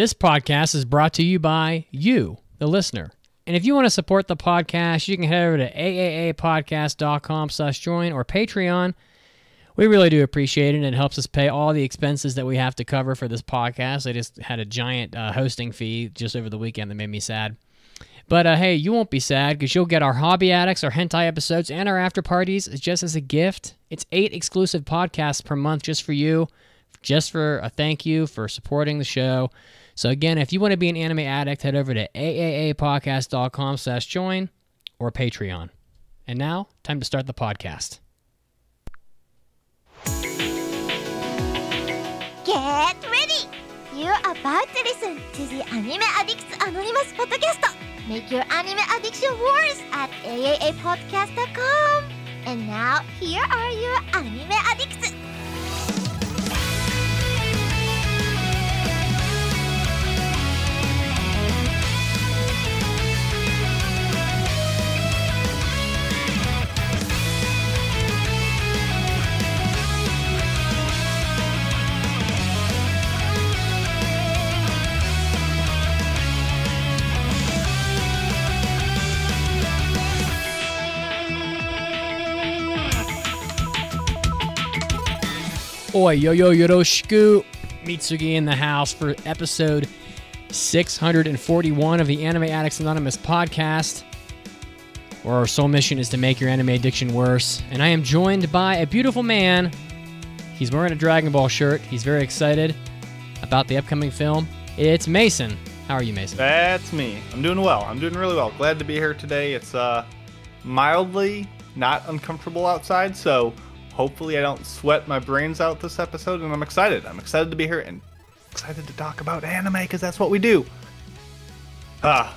This podcast is brought to you by you, the listener. And if you want to support the podcast, you can head over to aaapodcast.com slash join or Patreon. We really do appreciate it. and It helps us pay all the expenses that we have to cover for this podcast. I just had a giant uh, hosting fee just over the weekend that made me sad. But uh, hey, you won't be sad because you'll get our hobby addicts, our hentai episodes, and our after parties just as a gift. It's eight exclusive podcasts per month just for you, just for a thank you for supporting the show. So again, if you want to be an anime addict, head over to aaapodcast.com slash join or Patreon. And now, time to start the podcast. Get ready! You're about to listen to the Anime Addicts Anonymous podcast. Make your anime addiction worse at aaapodcast.com. And now, here are your anime addicts. Oi, yo, yo, yoroshiku. Mitsugi in the house for episode 641 of the Anime Addicts Anonymous podcast, where our sole mission is to make your anime addiction worse. And I am joined by a beautiful man. He's wearing a Dragon Ball shirt. He's very excited about the upcoming film. It's Mason. How are you, Mason? That's me. I'm doing well. I'm doing really well. Glad to be here today. It's uh mildly not uncomfortable outside, so hopefully I don't sweat my brains out this episode and I'm excited. I'm excited to be here and excited to talk about anime because that's what we do. Ah.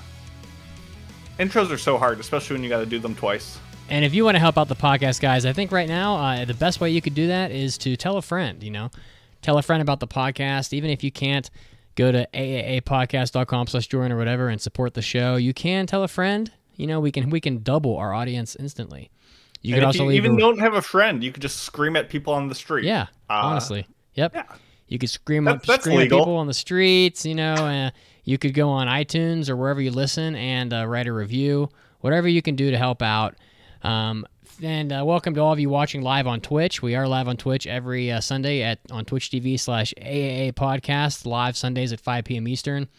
Intros are so hard, especially when you got to do them twice. And if you want to help out the podcast, guys, I think right now uh, the best way you could do that is to tell a friend. You know, tell a friend about the podcast. Even if you can't go to aaapodcast.com slash join or whatever and support the show, you can tell a friend. You know, we can we can double our audience instantly. You can also you even a, don't have a friend. You could just scream at people on the street. Yeah, uh, honestly, yep. Yeah. You could scream up, scream at people on the streets. You know, uh, you could go on iTunes or wherever you listen and uh, write a review. Whatever you can do to help out. Um, and uh, welcome to all of you watching live on Twitch. We are live on Twitch every uh, Sunday at on Twitch TV slash AAA Podcast. Live Sundays at 5 p.m. Eastern.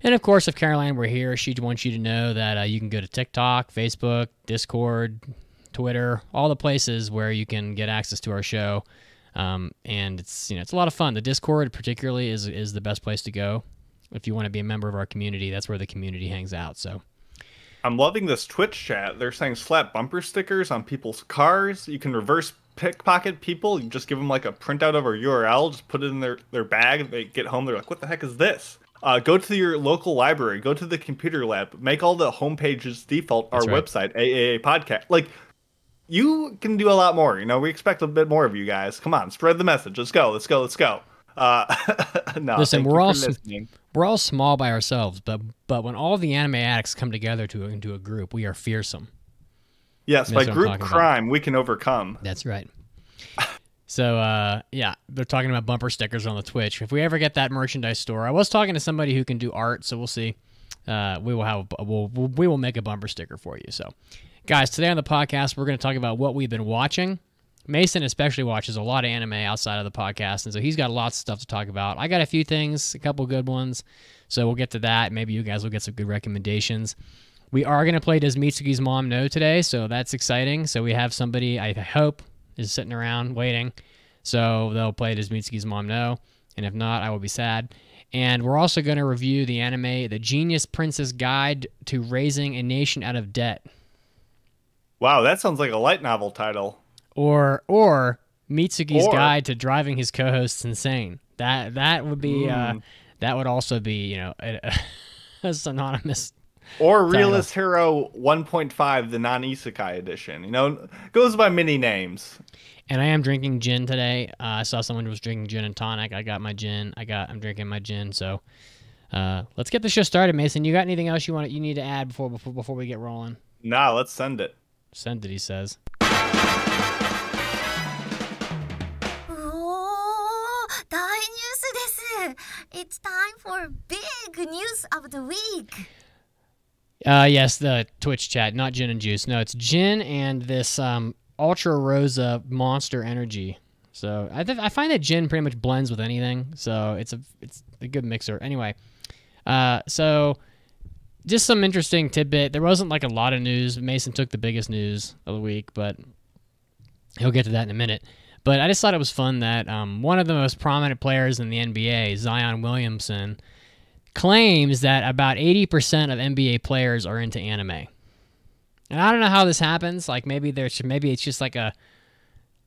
And of course, if Caroline were here, she'd want you to know that uh, you can go to TikTok, Facebook, Discord, Twitter, all the places where you can get access to our show. Um, and it's you know it's a lot of fun. The Discord particularly is is the best place to go if you want to be a member of our community. That's where the community hangs out. So. I'm loving this Twitch chat. They're saying slap bumper stickers on people's cars. You can reverse pickpocket people. You just give them like a printout of our URL, just put it in their, their bag. They get home, they're like, what the heck is this? Uh, go to your local library, go to the computer lab, make all the homepages default our right. website, AAA podcast. Like, you can do a lot more. You know, we expect a bit more of you guys. Come on, spread the message. Let's go. Let's go. Let's go. Uh, no, listen, we're all we're all small by ourselves, but but when all the anime addicts come together to into a group, we are fearsome. Yes, by group crime, about. we can overcome. That's right. So uh, yeah, they're talking about bumper stickers on the Twitch. If we ever get that merchandise store, I was talking to somebody who can do art, so we'll see. Uh, we will have we'll, we will make a bumper sticker for you. So Guys, today on the podcast, we're going to talk about what we've been watching. Mason especially watches a lot of anime outside of the podcast, and so he's got lots of stuff to talk about. I got a few things, a couple good ones, so we'll get to that. Maybe you guys will get some good recommendations. We are going to play Does Mitsugi's Mom Know today, so that's exciting. So we have somebody, I hope, is sitting around waiting. So they'll play Does Mitsugi's Mom Know? And if not, I will be sad. And we're also going to review the anime, The Genius Prince's Guide to Raising a Nation Out of Debt. Wow, that sounds like a light novel title. Or or Mitsugi's or, Guide to Driving His Co-Hosts Insane. That that would be mm. uh, hmm. that would also be you know a, a synonymous. Or Realist Hero 1.5, the non isekai edition. You know, goes by many names. And I am drinking gin today. Uh, I saw someone was drinking gin and tonic. I got my gin. I got. I'm drinking my gin. So, uh, let's get the show started, Mason. You got anything else you want? You need to add before before before we get rolling? Nah, let's send it. Send it, he says. it's time for big news of the week. Uh, yes, the Twitch chat, not gin and juice. No, it's gin and this um, Ultra Rosa Monster Energy. So I, th- I find that gin pretty much blends with anything. So it's a it's a good mixer. Anyway, uh, so just some interesting tidbit. There wasn't like a lot of news. Mason took the biggest news of the week, but he'll get to that in a minute. But I just thought it was fun that um, one of the most prominent players in the NBA, Zion Williamson, claims that about 80% of NBA players are into anime. And I don't know how this happens. Like maybe there's maybe it's just like a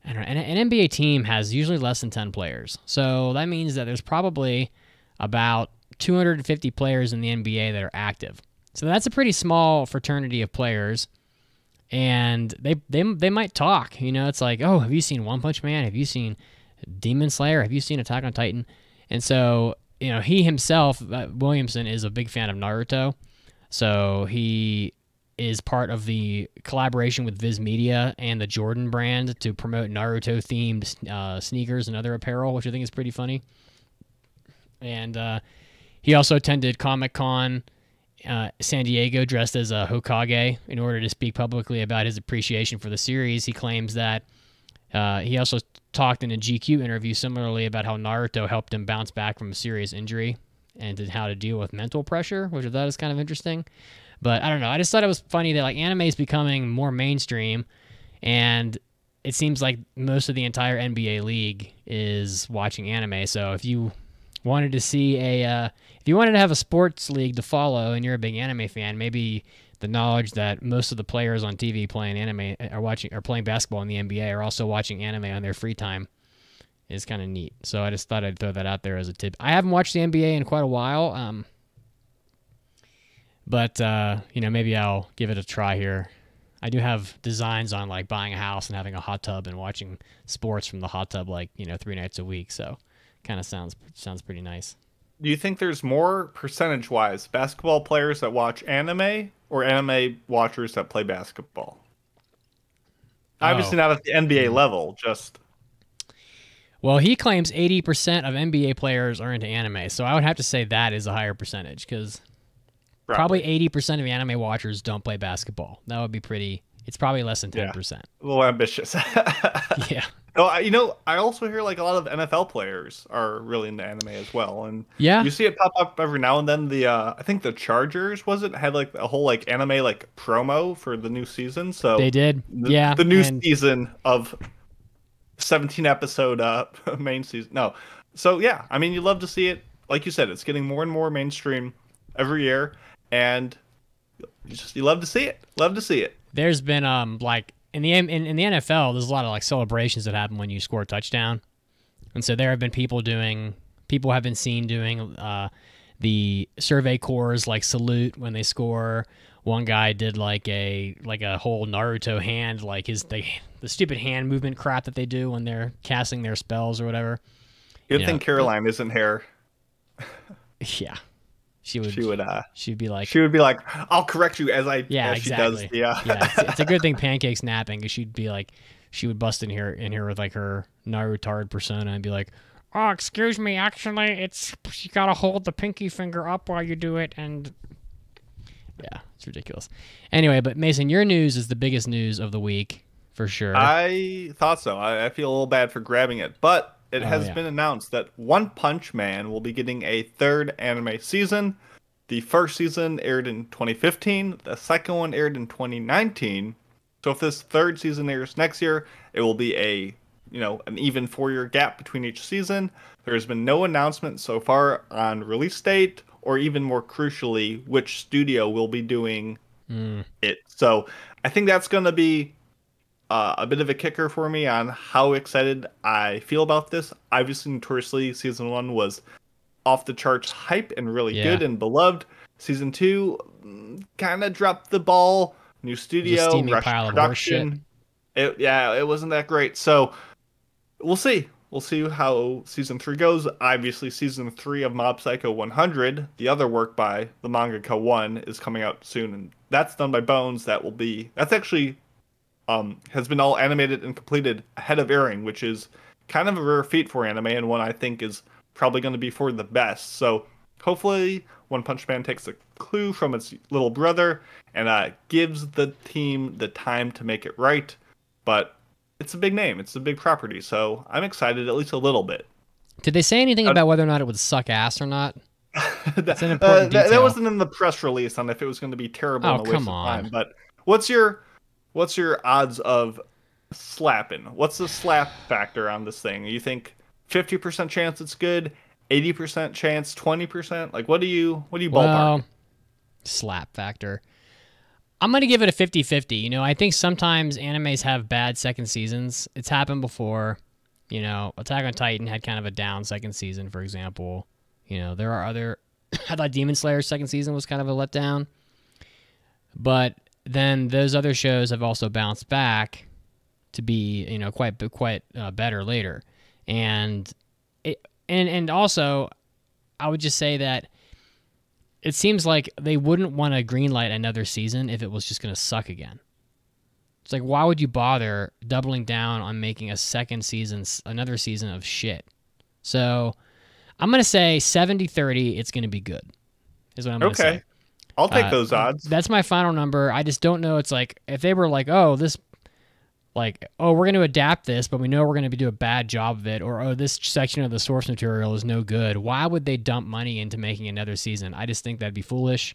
I don't know. An, an NBA team has usually less than 10 players. So that means that there's probably about 250 players in the NBA that are active. So that's a pretty small fraternity of players. And they they they might talk, you know, it's like, "Oh, have you seen One Punch Man? Have you seen Demon Slayer? Have you seen Attack on Titan?" And so, you know, he himself, uh, Williamson is a big fan of Naruto. So he is part of the collaboration with Viz Media and the Jordan brand to promote Naruto themed uh, sneakers and other apparel, which I think is pretty funny. And uh, he also attended Comic Con uh, San Diego dressed as a Hokage in order to speak publicly about his appreciation for the series. He claims that uh, he also talked in a GQ interview similarly about how Naruto helped him bounce back from a serious injury and how to deal with mental pressure, which I thought is kind of interesting. But I don't know. I just thought it was funny that like anime is becoming more mainstream, and it seems like most of the entire NBA league is watching anime. So if you wanted to see a, uh, if you wanted to have a sports league to follow, and you're a big anime fan, maybe the knowledge that most of the players on TV playing anime are watching are playing basketball in the NBA are also watching anime on their free time is kind of neat. So I just thought I'd throw that out there as a tip. I haven't watched the NBA in quite a while. Um, but uh, you know, maybe I'll give it a try here. I do have designs on like buying a house and having a hot tub and watching sports from the hot tub like you know three nights a week. So, kind of sounds sounds pretty nice. Do you think there's more percentage wise basketball players that watch anime or anime watchers that play basketball? Obviously, Oh. not at the NBA hmm. level. Just Well, he claims 80% of NBA players are into anime, so I would have to say that is a higher percentage because probably 80% of anime watchers don't play basketball. That would be pretty. It's probably less than Yeah. 10%. a little ambitious. Yeah. Oh, I- you know, I also hear like a lot of NFL players are really into anime as well, and Yeah. you see it pop up every now and then. The uh, I think the Chargers was it had like a whole like anime like promo for the new season. So They did. the, yeah. the new and- season of 17 episode uh main season. No, so yeah, I mean you love to see it. Like you said, it's getting more and more mainstream every year, and you just you love to see it. Love to see it. There's been um like in the in, in the NFL there's a lot of like celebrations that happen when you score a touchdown. And so there have been people doing people have been seen doing uh the survey Corps like salute when they score. One guy did like a like a whole Naruto hand like his the the stupid hand movement crap that they do when they're casting their spells or whatever. Good Yeah. thing Caroline isn't here. Yeah. She would She would uh she'd be like she would be like, "I'll correct you as I Yeah, as exactly. she does." Yeah, yeah, it's, it's a good thing Pancake's napping because she'd be like, she would bust in here in here with like her Naruto persona and be like, "Oh, excuse me, actually, it's you gotta hold the pinky finger up while you do it," and yeah, it's ridiculous. Anyway, but Mason, your news is the biggest news of the week for sure. I thought so. I, I feel a little bad for grabbing it, but it Oh, has yeah. been announced that One Punch Man will be getting a third anime season. The first season aired in 2015. The second one aired in 2019. So if this third season airs next year, it will be a you know an even four-year gap between each season. There has been no announcement so far on release date, or even more crucially, which studio will be doing Mm, it. So I think that's going to be uh, a bit of a kicker for me on how excited I feel about this. Obviously, notoriously, season one was off the charts hype and really Yeah. good and beloved. Season two kind of dropped the ball. New studio, rushed production. It, yeah, it wasn't that great. So we'll see. We'll see how season three goes. Obviously, season three of Mob Psycho 100, the other work by the mangaka One, is coming out soon, and that's done by Bones. That will be that's actually um has been all animated and completed ahead of airing, which is kind of a rare feat for anime, and one I think is probably going to be for the best. So hopefully, One Punch Man takes a clue from its little brother and uh, gives the team the time to make it right. But it's a big name, it's a big property, so I'm excited at least a little bit. Did they say anything Uh, about whether or not it would suck ass or not? That's an important that, detail. wasn't in the press release on if it was going to be terrible Oh, and a waste come of on. time. But what's your what's your odds of slapping? What's the slap factor on this thing? You think fifty percent chance it's good, eighty percent chance, twenty percent? Like what do you what do you ballpark? Well, slap factor. I'm going to give it a 50 50. You know, I think sometimes animes have bad second seasons. It's happened before. You know, Attack on Titan had kind of a down second season, for example. You know, there are other. I thought Demon Slayer's second season was kind of a letdown. But then those other shows have also bounced back to be, you know, quite quite uh, better later. And it, and and also I would just say that it seems like they wouldn't want to greenlight another season if it was just going to suck again. It's like, why would you bother doubling down on making a second season, another season of shit? So I'm going to say 70 30, it's going to be good, is what I'm going to Okay. say. I'll take Uh, those odds. That's my final number. I just don't know. It's like, if they were like, oh, this, like, oh, we're going to adapt this, but we know we're going to do a bad job of it, or oh, this section of the source material is no good. Why would they dump money into making another season? I just think that'd be foolish.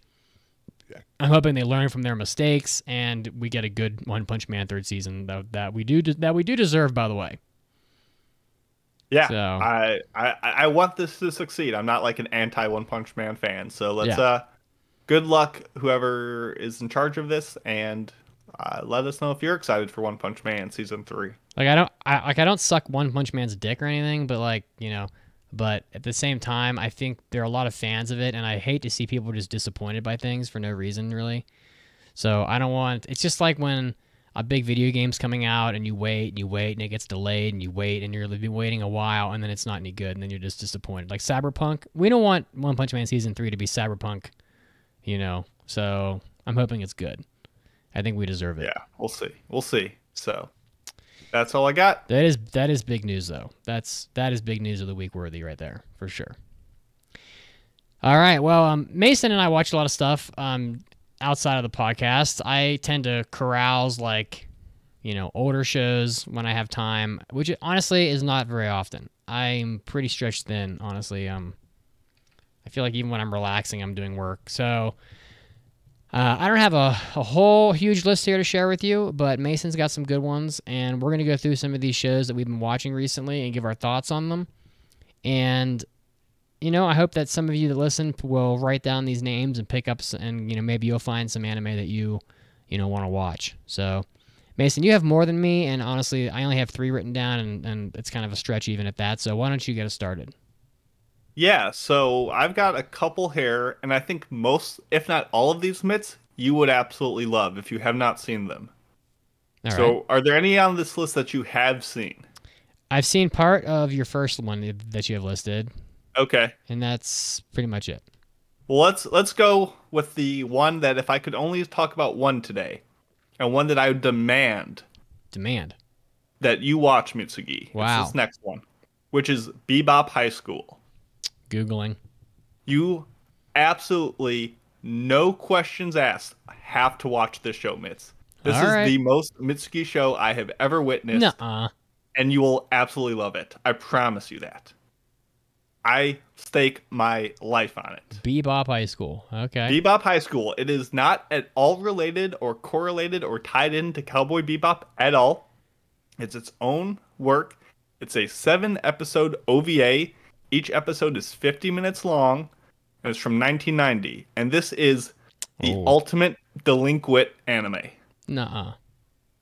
Yeah. I'm hoping they learn from their mistakes and we get a good One Punch Man third season that, that we do that we do deserve, by the way. yeah, so- I, I I want this to succeed. I'm not like an anti One Punch Man fan, so let's Yeah. uh, good luck whoever is in charge of this, and uh, let us know if you're excited for One Punch Man season three. Like I don't, I like I don't suck One Punch Man's dick or anything, but like you know, but at the same time, I think there are a lot of fans of it, and I hate to see people just disappointed by things for no reason, really. So I don't want. It's just like when a big video game's coming out, and you wait and you wait, and it gets delayed, and you wait, and you're waiting a while, and then it's not any good, and then you're just disappointed. Like Cyberpunk, we don't want One Punch Man season three to be Cyberpunk, you know. So I'm hoping it's good. I think we deserve it. Yeah, we'll see. We'll see. So that's all I got. That is that is big news though. That's that is big news of the week worthy right there for sure. All right, well, um, Mason and I watch a lot of stuff um, outside of the podcast. I tend to carouse like, you know, older shows when I have time, which honestly is not very often. I'm pretty stretched thin, honestly. Um, I feel like even when I'm relaxing, I'm doing work. So uh, I don't have a, a whole huge list here to share with you, but Mason's got some good ones, and we're going to go through some of these shows that we've been watching recently and give our thoughts on them. And, you know, I hope that some of you that listen will write down these names and pick up, and, you know, maybe you'll find some anime that you, you know, want to watch. So, Mason, you have more than me, and honestly, I only have three written down, and, and it's kind of a stretch even at that. So, why don't you get us started? Yeah, so I've got a couple here, and I think most, if not all of these Mitz, you would absolutely love if you have not seen them. All right. so, are there any on this list that you have seen? I've seen part of your first one that you have listed, Okay. and that's pretty much it. Well, let's let's go with the one that if I could only talk about one today, and one that I would demand Demand. that you watch, Mitsugi. Wow. It's this next one, which is Bebop High School. Googling. You absolutely no questions asked have to watch this show, Mitz. This All is right. the most Mitsugi show I have ever witnessed, Nuh-uh. and you will absolutely love it. I promise you that. I stake my life on it. Bebop High School. Okay. Bebop High School. It is not at all related or correlated or tied into Cowboy Bebop at all. It's its own work. It's a seven episode OVA. Each episode is 50 minutes long, and it's from 1990. And this is the Oh. ultimate delinquent anime. Nuh-uh.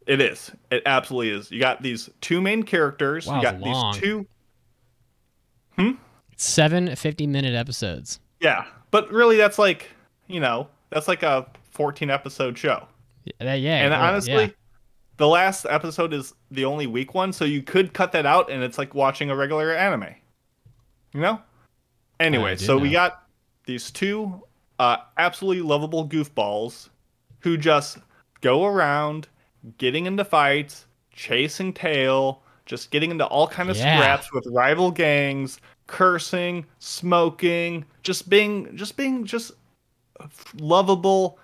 It is. It absolutely is. You got these two main characters. Wow, you got long. these two. Hmm? Seven 50-minute episodes. Yeah, but really, that's like you know, that's like a 14 episode show. Yeah, yeah. and honestly, yeah. the last episode is the only weak one, so you could cut that out, and it's like watching a regular anime. You know. Anyway, so we got these two uh, absolutely lovable goofballs who just go around getting into fights, chasing tail, just getting into all kind of Yeah. scraps with rival gangs, cursing, smoking, just being just being just lovable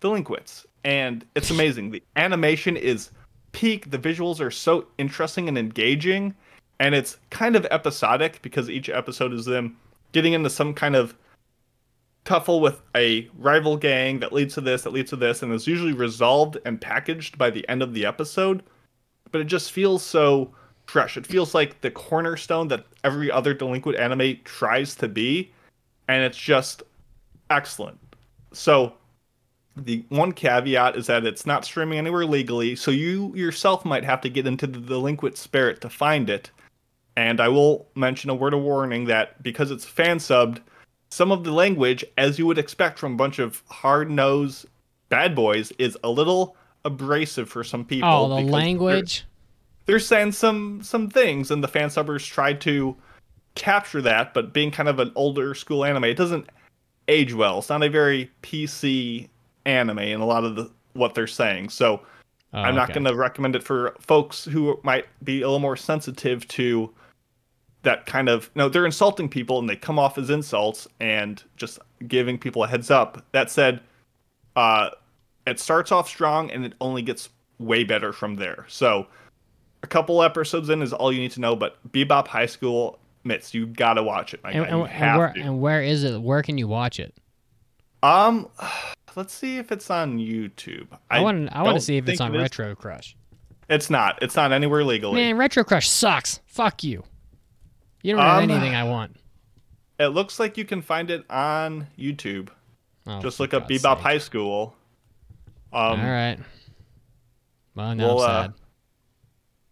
delinquents. And it's amazing. The animation is peak. The visuals are so interesting and engaging, and it's kind of episodic because each episode is them getting into some kind of tuffle with a rival gang that leads to this, that leads to this, and is usually resolved and packaged by the end of the episode. But it just feels so fresh. It feels like the cornerstone that every other delinquent anime tries to be, and it's just excellent. So, the one caveat is that it's not streaming anywhere legally, so you yourself might have to get into the delinquent spirit to find it. And I will mention a word of warning that because it's fan subbed, some of the language, as you would expect from a bunch of hard nosed bad boys, is a little abrasive for some people. Oh, the language. They're, they're saying some some things, and the fan subbers tried to capture that, but being kind of an older school anime, it doesn't age well. It's not a very PC anime in a lot of the what they're saying. So Oh, I'm not okay. going to recommend it for folks who might be a little more sensitive to that kind of no they're insulting people and they come off as insults and just giving people a heads up that said uh it starts off strong and it only gets way better from there so a couple episodes in is all you need to know but bebop high school Mitz you gotta watch it my And, and- and where, and where is it? Where can you watch it? um let's see if it's on youtube I want. I want to see if it's on it. Retro Crush. it's not it's not anywhere legally Man, Retro Crush sucks. Fuck you. You don't have Um, anything I want. it looks like you can find it on youtube Oh, Just look up God's Bebop sake. High School. Um, All right. Well, now well, uh.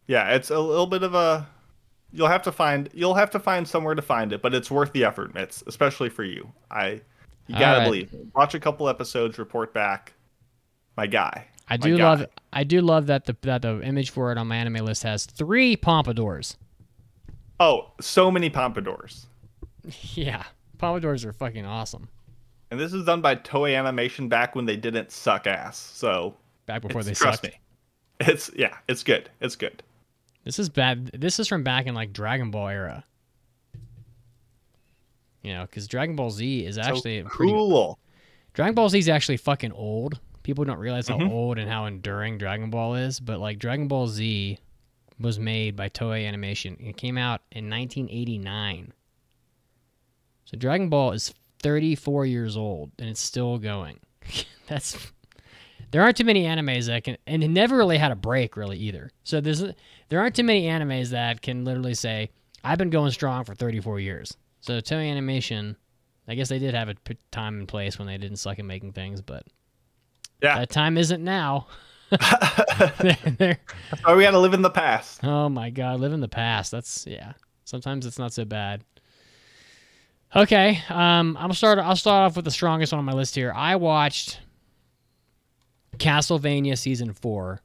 Yeah, it's a little bit of a. You'll have to find. You'll have to find somewhere to find it, but it's worth the effort, Mitz, especially for you. I. You All gotta right. believe. it. Watch a couple episodes, report back. My guy. I my do guy. love. I do love that the that the image for it on my anime list has three pompadours. Oh, so many pompadours. yeah, pompadours are fucking awesome. And this is done by Toei Animation back when they didn't suck ass. So Back before they trust sucked. me. It's yeah, it's good. It's good. This is bad. This is from back in like Dragon Ball era. You know, because Dragon Ball Z is actually so pretty. cool. Dragon Ball Z is actually fucking old. People don't realize how Mhm. old and how enduring Dragon Ball is, but like Dragon Ball Z was made by Toei Animation. It came out in 1989. So Dragon Ball is 34 years old and it's still going. That's there aren't too many animes that can, and it never really had a break really either. So there's there aren't too many animes that can literally say I've been going strong for 34 years. So Toei Animation, I guess they did have a time and place when they didn't suck at making things, but Yeah. that time isn't now. They're- Oh, we gotta live in the past. oh my god, live in the past. That's yeah. Sometimes it's not so bad. Okay, um, I'm start. I'll start off with the strongest one on my list here. I watched Castlevania season four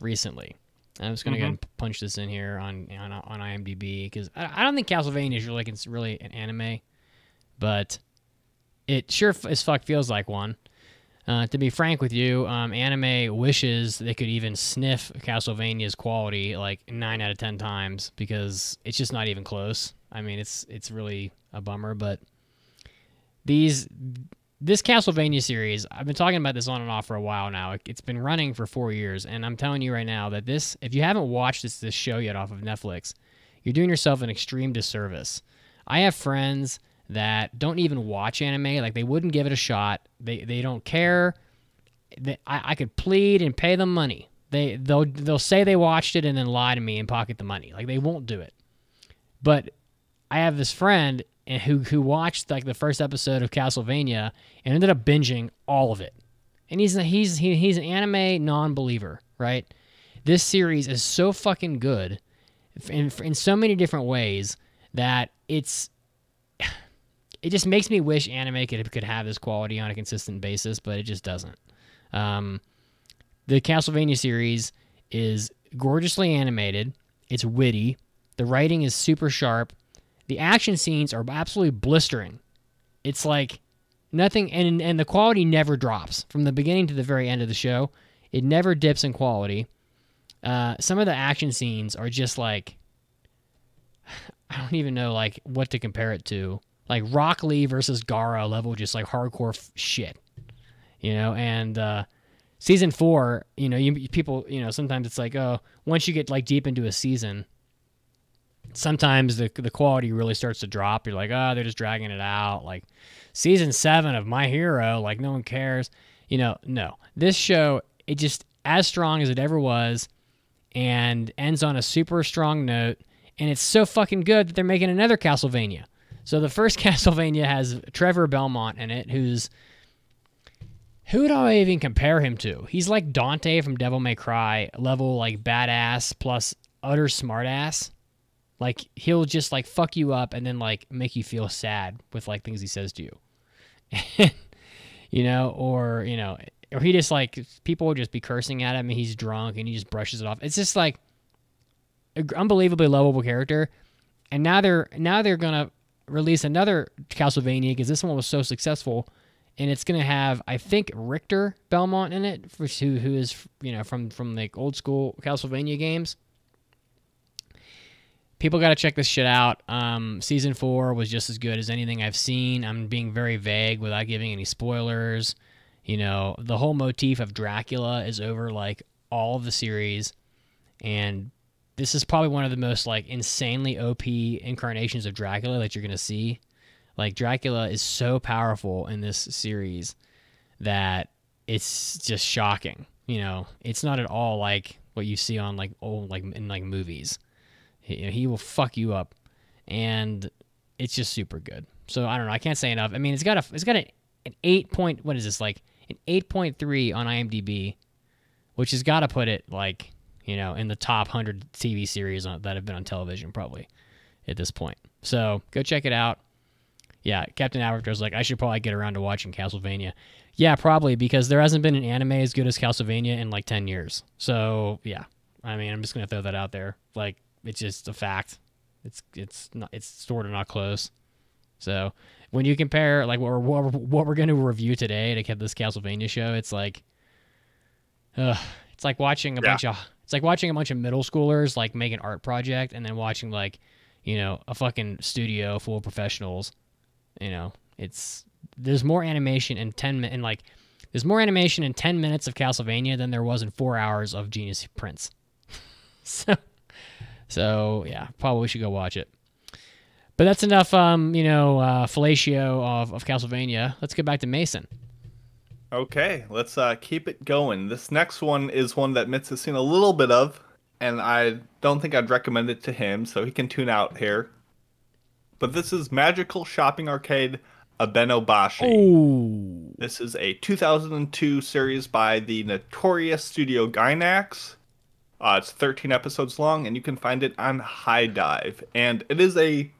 recently. I'm just gonna go ahead and punch this in here on on, on IMDb because I, I don't think Castlevania is really it's really an anime, but it sure as fuck feels like one. Uh, to be frank with you, um, anime wishes they could even sniff Castlevania's quality like nine out of ten times because it's just not even close. I mean, it's it's really a bummer, but these this Castlevania series, I've been talking about this on and off for a while now. It- It's been running for four years, and I'm telling you right now that this, if you haven't watched this this show yet off of Netflix, you're doing yourself an extreme disservice. I have friends that don't even watch anime, like they wouldn't give it a shot. They they don't care. They, I, I could plead and pay them money. They they'll they'll say they watched it and then lie to me and pocket the money. Like they won't do it. But I have this friend and who who watched like the first episode of Castlevania and ended up binging all of it. And he's he's he, he's an anime non-believer, right? This series is so fucking good in in so many different ways that it's it just makes me wish anime could could have this quality on a consistent basis, but it just doesn't. Um, the Castlevania series is gorgeously animated. It's witty. The writing is super sharp. The action scenes are absolutely blistering. It's like nothing, and and the quality never drops from the beginning to the very end of the show. It never dips in quality. Uh, some of the action scenes are just like I don't even know like what to compare it to. Like Rock Lee versus Gaara level, just like hardcore f- shit, you know. And uh, season four, you know, you people, you know, sometimes it's like, oh, once you get like deep into a season, sometimes the the quality really starts to drop. You're like, oh, they're just dragging it out. Like season seven of My Hero, like no one cares. You know, no. This show, it just as strong as it ever was, and ends on a super strong note. And it's so fucking good that they're making another Castlevania. So the first Castlevania has Trevor Belmont in it, who's who do I even compare him to? He's like Dante from Devil May Cry, level like badass plus utter smartass. Like he'll just like fuck you up and then like make you feel sad with like things he says to you. you know, or you know, or he just like people will just be cursing at him and he's drunk and he just brushes it off. It's just like unbelievably lovable character. And now they're now they're gonna release another Castlevania because this one was so successful, and it's gonna have I think Richter Belmont in it, who who is you know from from like old school Castlevania games people got to check this shit out. Um, season four was just as good as anything I've seen. I'm being very vague without giving any spoilers. You know, the whole motif of Dracula is over like all of the series, and this is probably one of the most like insanely OP incarnations of Dracula that you're gonna see. Like Dracula is so powerful in this series that it's just shocking. You know, it's not at all like what you see on like old like in like movies he, he will fuck you up, and it's just super good. So I don't know. I can't say enough. I mean, it's got a it's got a, an eight point. What is this like? An eight point three on IMDb, which has got to put it like you know in the top hundred TV series on, that have been on television probably at this point. So go check it out. Yeah, Captain Avatar's like I should probably get around to watching Castlevania. Yeah, probably because there hasn't been an anime as good as Castlevania in like ten years. So yeah, I mean I'm just gonna throw that out there. Like it's just a fact. It's it's not it's sort of not close. So when you compare like what we're, what we're, what we're going to review today to get this Castlevania show, it's like, uh, it's like watching a yeah. bunch of it's like watching a bunch of middle schoolers like make an art project and then watching like, you know, a fucking studio full of professionals. You know, it's there's more animation in ten in like there's more animation in ten minutes of Castlevania than there was in four hours of Genius Prince. so so yeah, probably should go watch it. But that's enough, um, you know, uh, fellatio of, of Castlevania. Let's get back to Mason. Okay, let's uh, keep it going. This next one is one that Mitz has seen a little bit of, and I don't think I'd recommend it to him, so he can tune out here. But this is Magical Shopping Arcade Abenobashi. Ooh. This is a 2002 series by the notorious studio Gainax. Uh, it's 13 episodes long, and you can find it on HIDIVE. And it is a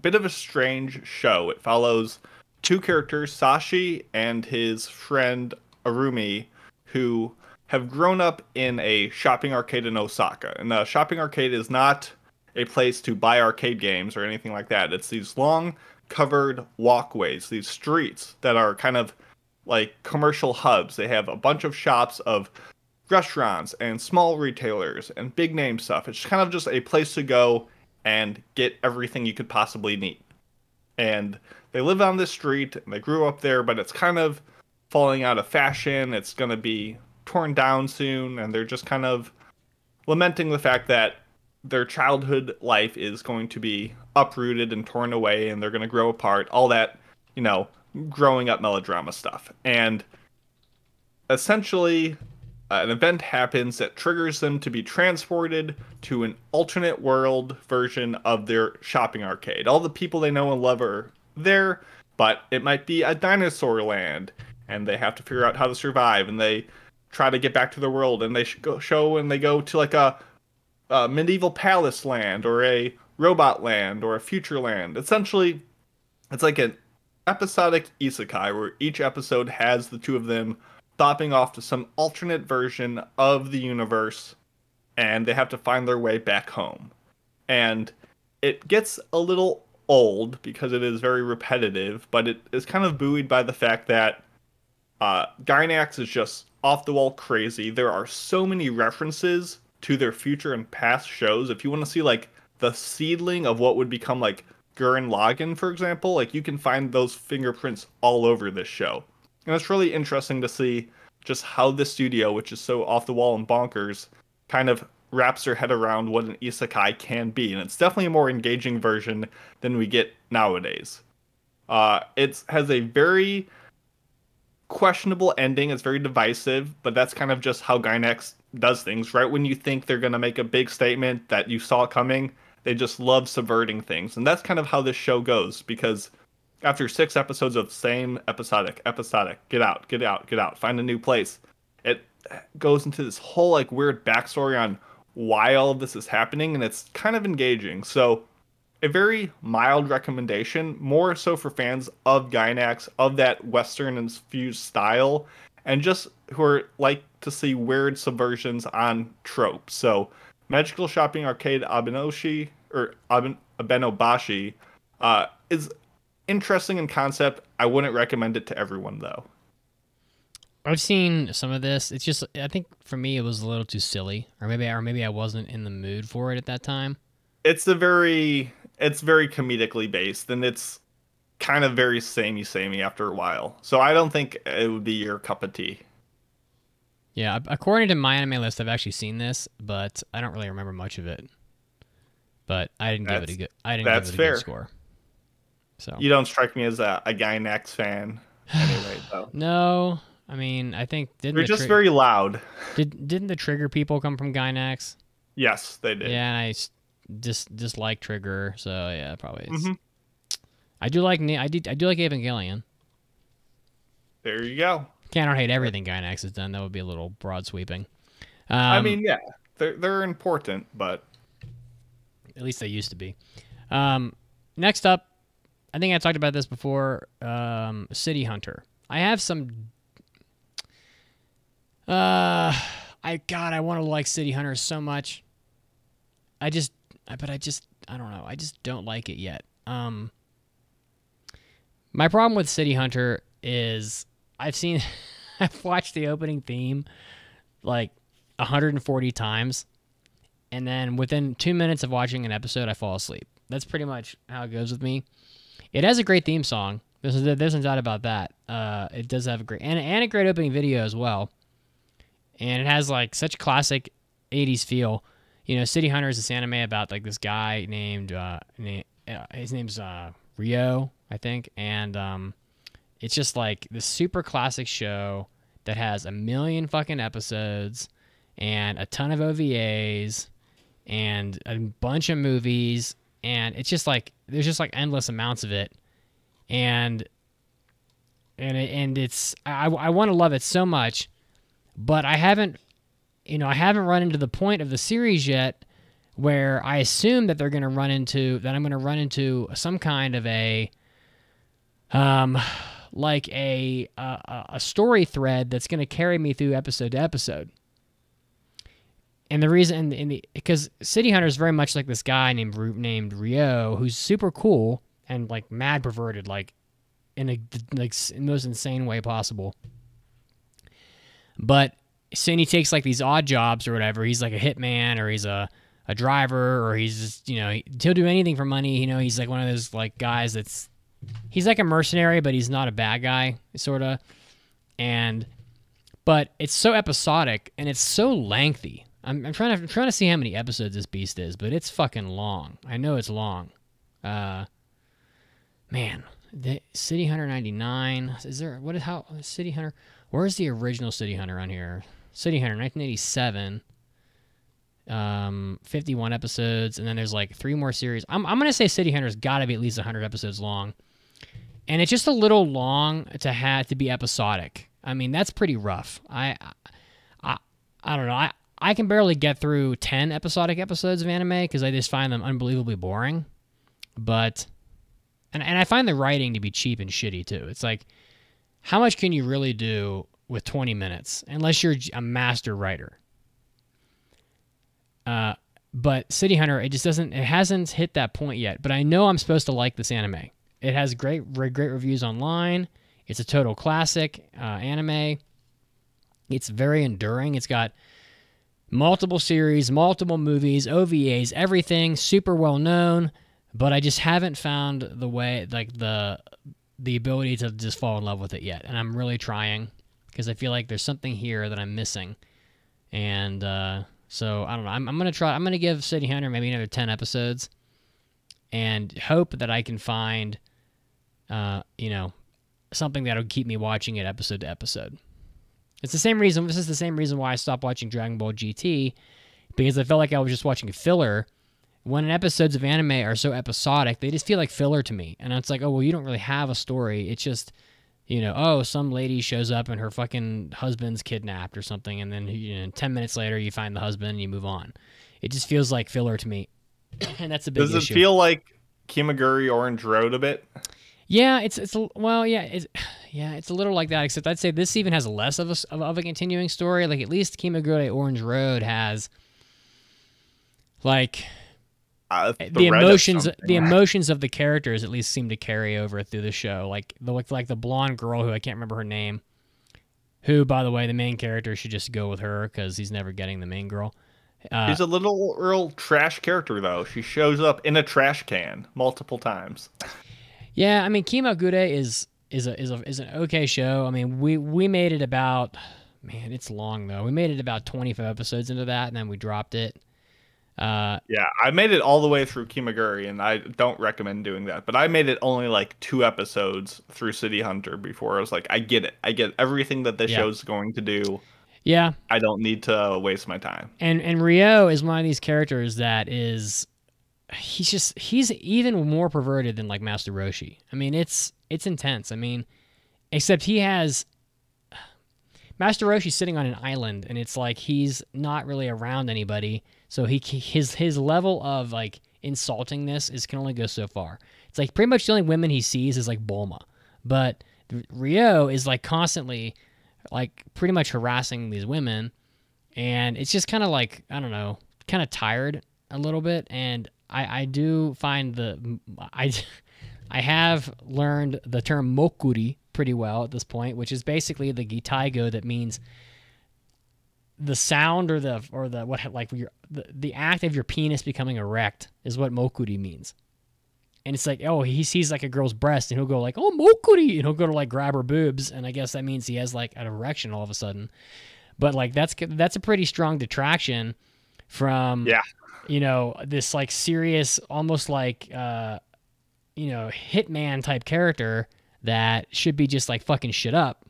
bit of a strange show. It follows two characters, Sasshi and his friend Arumi, who have grown up in a shopping arcade in Osaka. And the shopping arcade is not a place to buy arcade games or anything like that. It's these long covered walkways, these streets that are kind of like commercial hubs. They have a bunch of shops of restaurants and small retailers and big name stuff. It's kind of just a place to go and get everything you could possibly need. And they live on this street and they grew up there, but it's kind of falling out of fashion. It's going to be torn down soon, and they're just kind of lamenting the fact that their childhood life is going to be uprooted and torn away, and they're going to grow apart. All that, you know, growing up melodrama stuff. And essentially, an event happens that triggers them to be transported to an alternate world version of their shopping arcade. All the people they know and love are there, but it might be a dinosaur land, and they have to figure out how to survive. And they try to get back to the world, and they go show and they go to like a, a medieval palace land or a robot land or a future land. Essentially, it's like an episodic isekai where each episode has the two of them stopping off to some alternate version of the universe and they have to find their way back home. And it gets a little old because it is very repetitive, but it is kind of buoyed by the fact that uh, Gainax is just off the wall crazy. There are so many references to their future and past shows. If you want to see like the seedling of what would become like Gurren Lagann, for example. Like you can find those fingerprints all over this show, and it's really interesting to see just how the studio, which is so off the wall and bonkers, kind of wraps her head around what an isekai can be, and it's definitely a more engaging version than we get nowadays. Uh, it has a very questionable ending. It's very divisive, but that's kind of just how Gainax does things. Right when you think they're gonna make a big statement that you saw coming, they just love subverting things, and that's kind of how this show goes. Because after six episodes of the same episodic, episodic, get out, get out, get out, find a new place, it goes into this whole like weird backstory on why all of this is happening, and it's kind of engaging. So a very mild recommendation, more so for fans of Gainax, of that Western infused style, and just who are like to see weird subversions on tropes. So, Magical Shopping Arcade Abenoshi or Aben- Abenobashi uh, is interesting in concept. I wouldn't recommend it to everyone though. I've seen some of this. It's just I think for me it was a little too silly, or maybe or maybe I wasn't in the mood for it at that time. It's a very it's very comedically based and it's kind of very samey samey after a while. So I don't think it would be your cup of tea. Yeah, according to my anime list, I've actually seen this, but I don't really remember much of it. But I didn't give it a good. I didn't that's give it a fair. good score. So You don't strike me as a, a Gainax fan anyway, though. no, I mean I think didn't You're the just very loud. did didn't the Trigger people come from Gainax? Yes, they did. Yeah, I dis dislike Trigger, so yeah, probably. Mhm. I do like I do I do like Evangelion. There you go. Can't hate everything Gainax has done. That would be a little broad sweeping. Um, I mean, yeah, they're they're important, but At least they used to be. Um, next up, I think I talked about this before. Um, City Hunter. I have some. Uh, I God, I want to like City Hunter so much. I just, I- but I just, I don't know. I just don't like it yet. Um, my problem with City Hunter is I've seen, I've watched the opening theme like 140 times and then within two minutes of watching an episode, I fall asleep. That's pretty much how it goes with me. It has a great theme song. There's, there's no doubt about that. Uh, it does have a great and, and a great opening video as well. And it has like such a classic '80s feel. You know, City Hunter is this anime about like this guy named uh, na- uh, his name's uh, Ryo, I think, and um, it's just like this super classic show that has a million fucking episodes and a ton of OVAs and a bunch of movies and it's just like there's just like endless amounts of it and and it, and it's I I want to love it so much but I haven't you know I haven't run into the point of the series yet where I assume that they're going to run into that I'm going to run into some kind of a um like a a, a story thread that's going to carry me through episode to episode and the reason in the because City Hunter is very much like this guy named named Ryo who's super cool and like mad perverted like in a like in the most insane way possible. But so he takes like these odd jobs or whatever. He's like a hitman or he's a a driver or he's just you know he- he'll do anything for money. You know he's like one of those like guys that's he's like a mercenary but he's not a bad guy sort of and but it's so episodic and it's so lengthy. I'm, I'm trying to I'm trying to see how many episodes this beast is, but it's fucking long. I know it's long. Uh, man, the City Hunter 99. Is there what is how City Hunter? Where's the original City Hunter on here? City Hunter 1987. Um, 51 episodes, and then there's like three more series. I'm I'm gonna say City Hunter's got to be at least 100 episodes long, and it's just a little long to have to be episodic. I mean, that's pretty rough. I, I, I don't know. I, I can barely get through 10 episodic episodes of anime because I just find them unbelievably boring. But, and, and I find the writing to be cheap and shitty too. It's like, how much can you really do with 20 minutes unless you're a master writer? Uh, but City Hunter, it just doesn't, it hasn't hit that point yet. But I know I'm supposed to like this anime. It has great, great reviews online. It's a total classic uh, anime. It's very enduring. It's got multiple series, multiple movies, OVAs, everything super well known, but I just haven't found the way like the the ability to just fall in love with it yet. And I'm really trying because I feel like there's something here that I'm missing. And uh, so I don't know. I'm, I'm gonna try. I'm gonna give City Hunter maybe another ten episodes, and hope that I can find, uh, you know, something that'll keep me watching it episode to episode. It's the same reason. This is the same reason why I stopped watching Dragon Ball GT, because I felt like I was just watching filler. When episodes of anime are so episodic, they just feel like filler to me. And it's like, oh well, you don't really have a story. It's just, you know, oh some lady shows up and her fucking husband's kidnapped or something, and then you know, ten minutes later you find the husband and you move on. It just feels like filler to me, and that's a big Does it issue. feel like Kimagure Orange Road a bit? Yeah, it's it's well, yeah, it's yeah, it's a little like that. Except I'd say this even has less of a of, of a continuing story. Like at least Kimagure Orange Road has like Uh, the, emotions the emotions of the characters at least seem to carry over through the show. Like the like, like the blonde girl who I can't remember her name, who by the way the main character should just go with her because he's never getting the main girl. Uh, She's a little real trash character though. She shows up in a trash can multiple times. Yeah, I mean Kimagure is is a is a is an okay show. I mean we we made it about man, it's long though. We made it about twenty five episodes into that, and then we dropped it. Uh, Yeah, I made it all the way through Kimagure, and I don't recommend doing that. But I made it only like two episodes through City Hunter before I was like, I get it. I get everything that this Yeah. show's going to do. yeah, I don't need to waste my time. and and Ryo is one of these characters that is he's just he's even more perverted than like Master Roshi. I mean, it's it's intense. I mean, except he has Master Roshi's sitting on an island, and it's like he's not really around anybody, so he his his level of like insultingness is can only go so far. It's like pretty much the only women he sees is like Bulma, but Ryo is like constantly like pretty much harassing these women and it's just kind of like I don't know, kind of tired a little bit. And I I do find the I I have learned the term mokkori pretty well at this point, which is basically the gitaigo that means the sound or the or the what like your the, the act of your penis becoming erect is what mokkori means. And it's like, oh, he sees like a girl's breast, and he'll go like, oh, mokkori, and he'll go to like grab her boobs, and I guess that means he has like an erection all of a sudden but like that's that's a pretty strong detraction from Yeah. you know this like serious almost like uh you know hitman type character that should be just like fucking shit up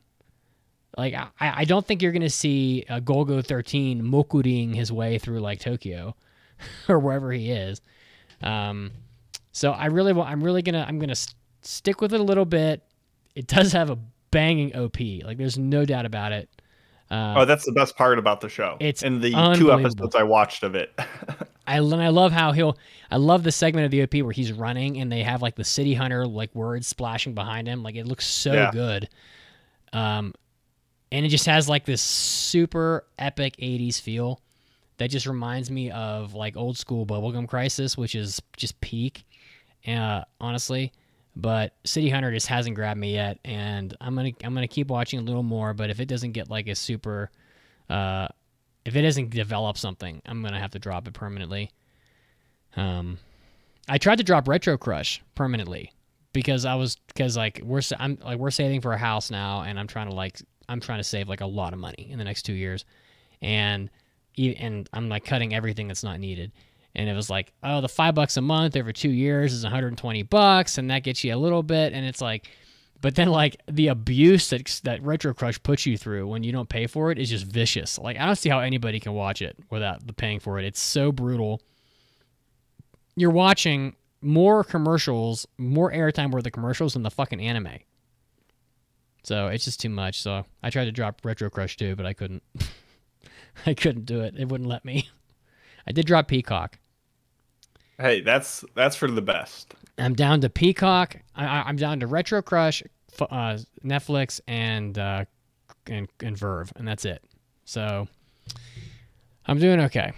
like i i don't think you're gonna see uh, golgo 13 mokkoring his way through like tokyo or wherever he is. Um so i really want i'm really gonna i'm gonna s- stick with it a little bit. It does have a banging op like there's no doubt about it. Uh, Oh, that's the best part about the show. It's in the two episodes I watched of it. I and I love how he'll I love the segment of the OP where he's running and they have like the city hunter like words splashing behind him. Like it looks so Yeah. good. Um and it just has like this super epic 80s feel that just reminds me of like old school bubblegum crisis which is just peak uh honestly. But city hunter just hasn't grabbed me yet and i'm gonna i'm gonna keep watching a little more but if it doesn't get like a super uh if it doesn't develop something i'm gonna have to drop it permanently. Um i tried to drop retro crush permanently because i was because like we're i'm like we're saving for a house now and i'm trying to like i'm trying to save like a lot of money in the next two years. And and i'm like cutting everything that's not needed. And it was like oh the five bucks a month over two years is 120 bucks and that gets you a little bit. And it's like but then like the abuse that that retro crush puts you through when you don't pay for it is just vicious. Like i don't see how anybody can watch it without the paying for it. It's so brutal. You're watching more commercials more airtime for the commercials than the fucking anime so it's just too much so i tried to drop retro crush too but i couldn't i couldn't do it it wouldn't let me i did drop peacock hey, that's that's for the best. I'm down to Peacock. I, I'm down to Retro Crush, uh, Netflix, and uh, and and Verve, and that's it. So I'm doing okay.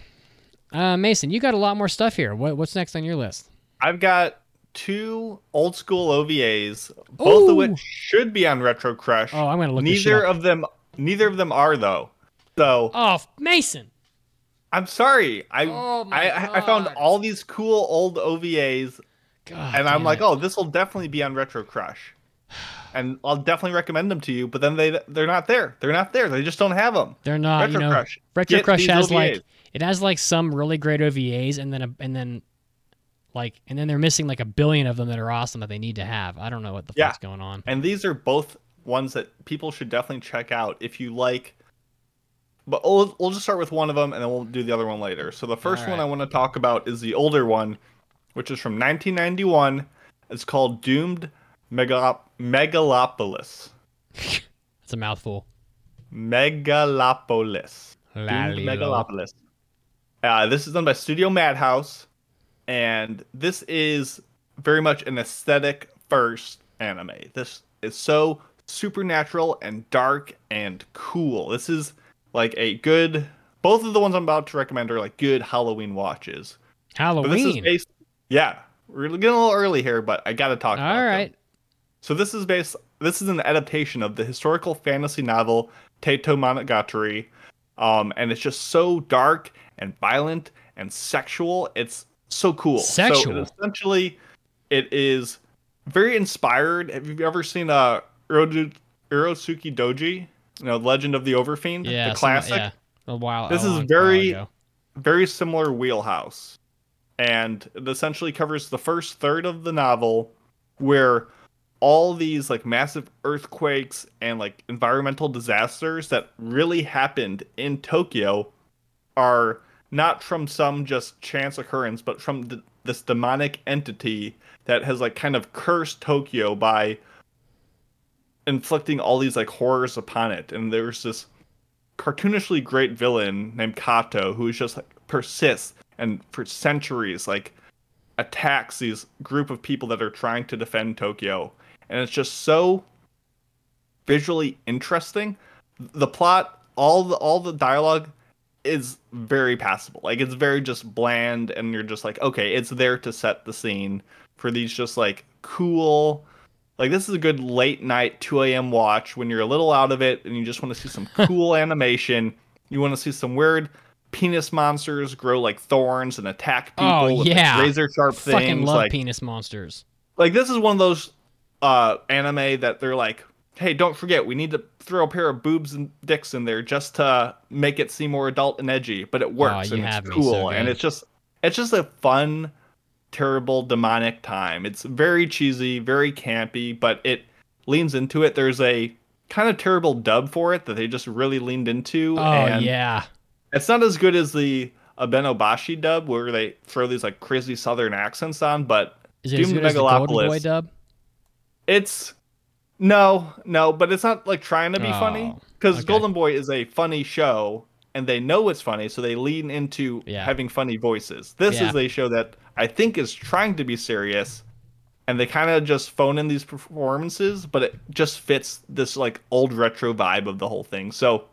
Uh, Mason, you got a lot more stuff here. What, what's next on your list? I've got two old school OVAs, both Ooh. of which should be on Retro Crush. Oh, I'm gonna look neither of them neither of them are though. So Oh, Mason. I'm sorry. I Oh I, I- I found all these cool old OVAs, God, and I'm like, it. oh, this will definitely be on Retro Crush, and I'll definitely recommend them to you. But then they they're not there. They're not there. They just don't have them. they're not. Retro you know, Crush. Retro Get Crush has OVAs. like it has like some really great OVAs, and then a, and then like and then they're missing like a billion of them that are awesome that they need to have. I don't know what the Yeah. fuck's going on. And these are both ones that people should definitely check out if you like. But we'll, we'll just start with one of them and then we'll do the other one later. So the first one I want to talk about is the older one, which is from 1991. It's called Doomed Megalop- Megalopolis. It's a mouthful. Megalopolis. Doomed Megalopolis. Uh, this is done by Studio Madhouse, and this is very much an aesthetic first anime. This is so supernatural and dark and cool. This is like a good. Both of the ones I'm about to recommend are like good Halloween watches. But this is Halloween. based. Yeah, we're getting a little early here, but I got to talk. about All them. So this is based. This is an adaptation of the historical fantasy novel Teito Monogatari, um, and it's just so dark and violent and sexual. It's so cool. Sexual? So essentially, it is very inspired. Have you ever seen uh, Urotsuki Doji? You know, Legend of the Overfiend, Yeah. the some- classic yeah. A while. This a is very- very similar wheelhouse. And it essentially covers the first third of the novel where all these like massive earthquakes and like environmental disasters that really happened in Tokyo are not from some just chance occurrence, but from th- this demonic entity that has like kind of cursed Tokyo by inflicting all these like horrors upon it. And there's this cartoonishly great villain named Kato who just like persists and for centuries like attacks these group of people that are trying to defend Tokyo. And it's just so visually interesting. The plot, all the all the dialogue is very passable. Like it's very just bland and you're just like, okay, it's there to set the scene for these just like cool like this is a good late night 2 a.m. watch when you're a little out of it and you just want to see some cool animation. You want to see some weird penis monsters grow like thorns and attack people Oh, with like, yeah. razor sharp things. Fucking love like, penis monsters. like this is one of those uh anime that they're like, hey, don't forget, we need to throw a pair of boobs and dicks in there just to make it seem more adult and edgy, but it works Oh, and it's me so cool and it's just it's just a fun, terrible, demonic time. It's very cheesy, very campy, but it leans into it. There's a kind of terrible dub for it that they just really leaned into. Oh and yeah. it's not as good as the Abenobashi dub where they throw these like crazy southern accents on, but Is it as Doom good as the Golden Megalopolis. Boy dub? it's no, no, but it's not like trying to be funny Oh, because okay. Golden Boy is a funny show and they know it's funny, so they lean into Yeah. having funny voices. This Yeah. is a show that I think is trying to be serious, and they kind of just phone in these performances, but it just fits this like old retro vibe of the whole thing. So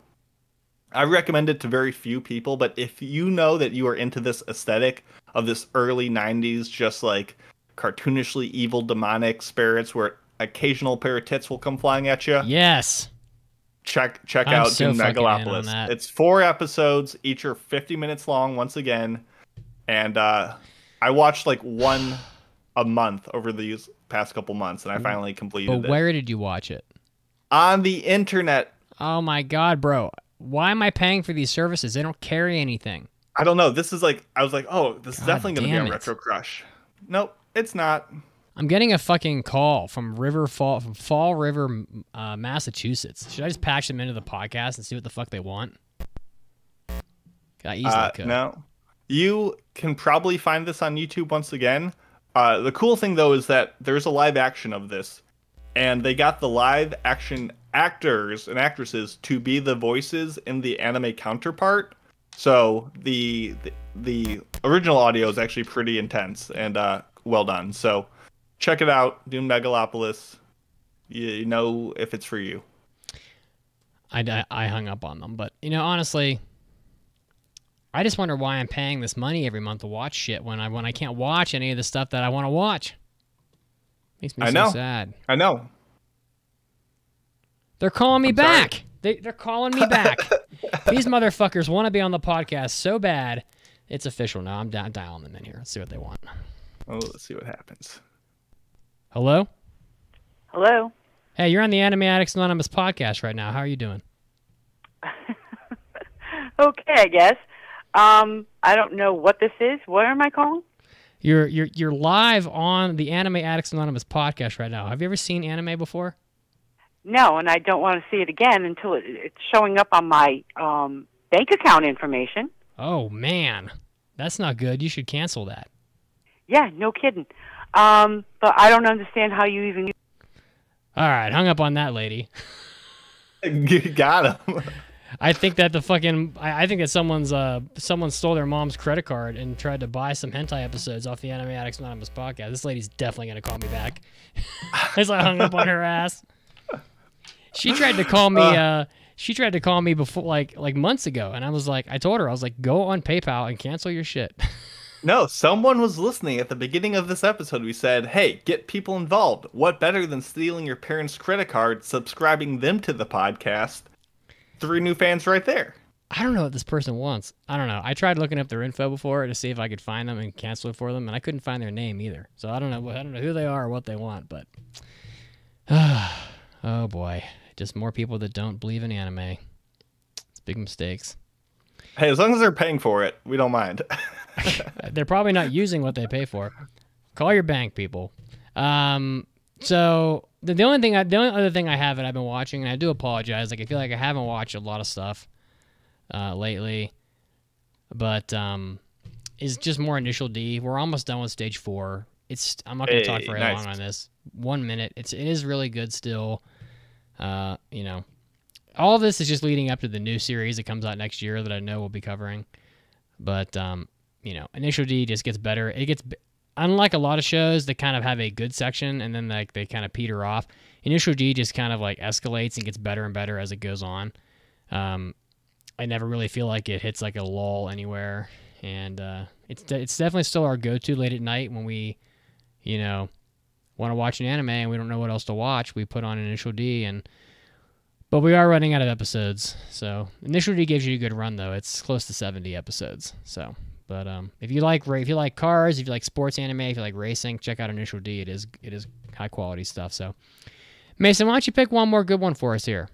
I recommend it to very few people, but if you know that you are into this aesthetic of this early 90s, just like cartoonishly evil demonic spirits where occasional pair of tits will come flying at you, Yes. check check I'm out so Doom Megalopolis. It's four episodes, each are 50 minutes long once again. And uh I watched like one a month over these past couple months and I finally completed. But it. where did you watch it? On the internet. Oh my god, bro. Why am I paying for these services? They don't carry anything. I don't know. This is like I was like, "Oh, this is definitely going to be a it. Retro Crush." Nope, it's not. I'm getting a fucking call from River Fall from Fall River, uh, Massachusetts. Should I just patch them into the podcast and see what the fuck they want? I easily Uh, could. no. You can probably find this on YouTube once again. Uh, the cool thing though is that there's a live action of this, and they got the live action actors and actresses to be the voices in the anime counterpart. So the the, the original audio is actually pretty intense and uh, well done. So check it out, Doom Megalopolis. You, know if it's for you. I, I, I hung up on them, but you know, honestly, I just wonder why I'm paying this money every month to watch shit when I when I can't watch any of the stuff that I want to watch. Makes me I so know. sad. I know. They're calling me I'm sorry. back. They they're calling me back. These motherfuckers want to be on the podcast so bad. It's official now. I'm down dialing them in here. Let's see what they want. Oh, let's see what happens. Hello? Hello. Hey, you're on the Anime Addicts Anonymous podcast right now. How are you doing? Okay, I guess. Um, I don't know what this is. What am I calling? You're you're you're live on the Anime Addicts Anonymous podcast right now. Have you ever seen anime before? No, and I don't want to see it again until it, it's showing up on my um, bank account information. Oh man, that's not good. You should cancel that. Yeah, no kidding. Um, but I don't understand how you even. All right, hung up on that lady. Got him. I think that the fucking I, I think that someone's uh someone stole their mom's credit card and tried to buy some hentai episodes off the Anime Addicts Anonymous podcast. This lady's definitely gonna call me back. As I hung up on her ass. She tried to call me uh she tried to call me before like like months ago and I was like I told her I was like go on PayPal and cancel your shit. No, someone was listening at the beginning of this episode. We said, hey, get people involved. What better than stealing your parents' credit card, subscribing them to the podcast? Three new fans right there. I don't know what this person wants. I don't know. I tried looking up their info before to see if I could find them and cancel it for them, and I couldn't find their name either. So I don't know. I don't know who they are or what they want, but oh boy, just more people that don't believe in anime. It's big mistakes. Hey, as long as they're paying for it, we don't mind. They're probably not using what they pay for. Call your bank, people. Um, so the, the only thing, I, the only other thing I have that I've been watching, and I do apologize. Like I feel like I haven't watched a lot of stuff uh, lately, but um, is just more initial D. We're almost done with stage four. It's I'm not gonna talk very nice. long on this. One minute. It's it is really good still. Uh, you know, all of this is just leading up to the new series that comes out next year that I know we'll be covering. But um, you know, initial D just gets better. It gets unlike a lot of shows that kind of have a good section and then like they kind of peter off. Initial D just kind of like escalates and gets better and better as it goes on. Um, I never really feel like it hits like a lull anywhere, and uh, it's de- it's definitely still our go-to late at night when we, you know, want to watch an anime and we don't know what else to watch. We put on Initial D and. But we are running out of episodes, so Initial D gives you a good run though. It's close to 70 episodes, so but um, if you like if you like cars, if you like sports anime, if you like racing, check out Initial D. It is it is high quality stuff. So, Mason, why don't you pick one more good one for us here?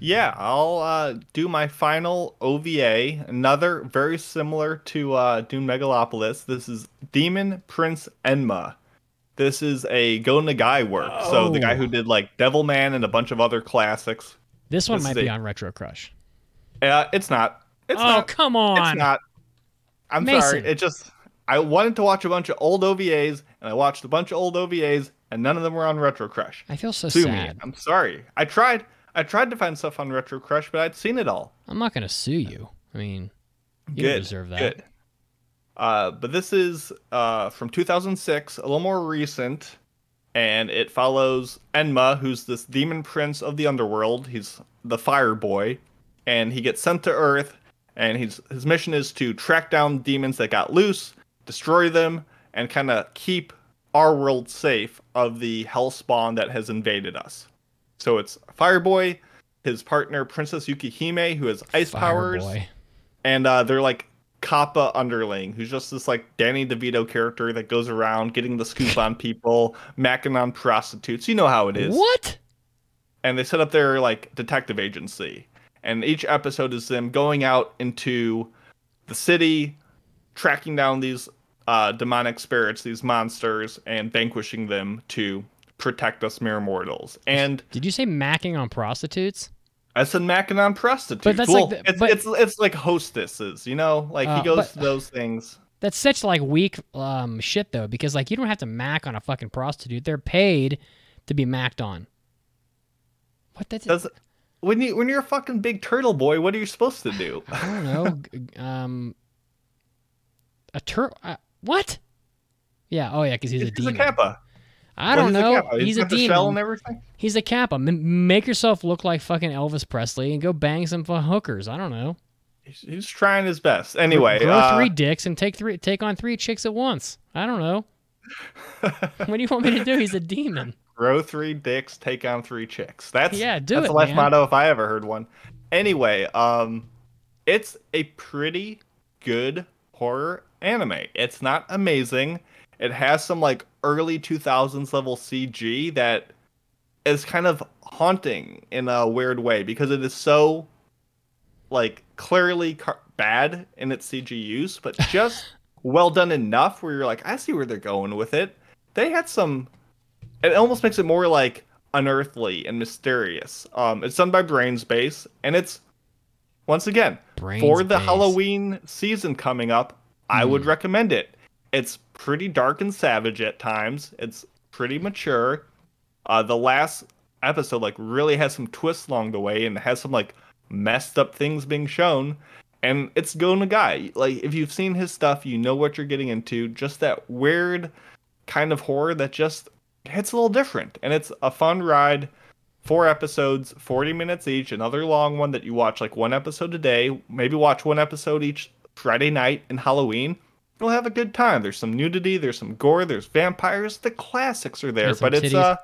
Yeah, I'll uh, do my final OVA. Another very similar to uh, Doom Megalopolis. This is Demon Prince Enma. This is a Go Nagai work. So the guy Oh. who did like Devilman and a bunch of other classics. This one This might be a- on Retro Crush. Uh, it's not. It's oh not. come on! It's not. I'm Mason. sorry. It just I wanted to watch a bunch of old OVAs, and I watched a bunch of old OVAs, and none of them were on Retro Crush. I feel so Sue sad. me. I'm sorry. I tried. I tried to find stuff on Retro Crush, but I'd seen it all. I'm not gonna sue you. I mean, you good. deserve that. Good. Uh, but this is uh, from 2006, a little more recent, and it follows Enma, who's this demon prince of the underworld. He's the fire boy, and he gets sent to Earth, and he's his mission is to track down demons that got loose, destroy them, and kind of keep our world safe of the hell spawn that has invaded us. So it's Fireboy, his partner Princess Yukihime, who has ice powers Fireboy. and uh, they're like Kappa underling, who's just this like Danny DeVito character that goes around getting the scoop on people, macking on prostitutes. You know how it is. What? And they set up their like detective agency, and each episode is them going out into the city, tracking down these uh, demonic spirits, these monsters, and vanquishing them to protect us mere mortals. And Did you say macking on prostitutes? I said macking on prostitutes. But that's well, like the- it's, but- it's it's like hostesses, you know, like Uh, he goes but- to those things. That's such like weak um shit though, because like you don't have to mac on a fucking prostitute. They're paid to be macked on. What that's Does when you when you're a fucking big turtle boy, what are you supposed to do? I don't know. um, a tur uh, what? Yeah. Oh yeah, because he's, a He's demon. a kappa. I don't he's know. A kappa. He's, a the shell and everything. He's a kappa. M- make yourself look like fucking Elvis Presley and go bang some hookers. I don't know. He's, he's trying his best. Anyway, grow uh, three dicks and take three take on three chicks at once. I don't know. what do you want me to do? He's a demon. Grow three dicks, take on three chicks. That's Yeah, do that's it, a life man. motto if I ever heard one. Anyway, um, it's a pretty good horror anime. It's not amazing. It has some like early 2000s level CG that is kind of haunting in a weird way because it is so like clearly car- bad in its CG use, but just well done enough where you're like, I see where they're going with it. They had some. It almost makes it more like unearthly and mysterious. Um, it's done by Brain's Base, and it's once again for the. Halloween season coming up. I would Hmm. recommend it. It's pretty dark and savage at times. It's pretty mature. Uh, the last episode like really has some twists along the way and has some like messed up things being shown. And it's Go Nagai. Like if you've seen his stuff, you know what you're getting into. Just that weird kind of horror that just hits a little different. And it's a fun ride. Four episodes, 40 minutes each, another long one that you watch like one episode a day. Maybe watch one episode each Friday night and Halloween. You'll have a good time. There's some nudity, there's some gore, there's vampires. The classics are there, but it's titties. uh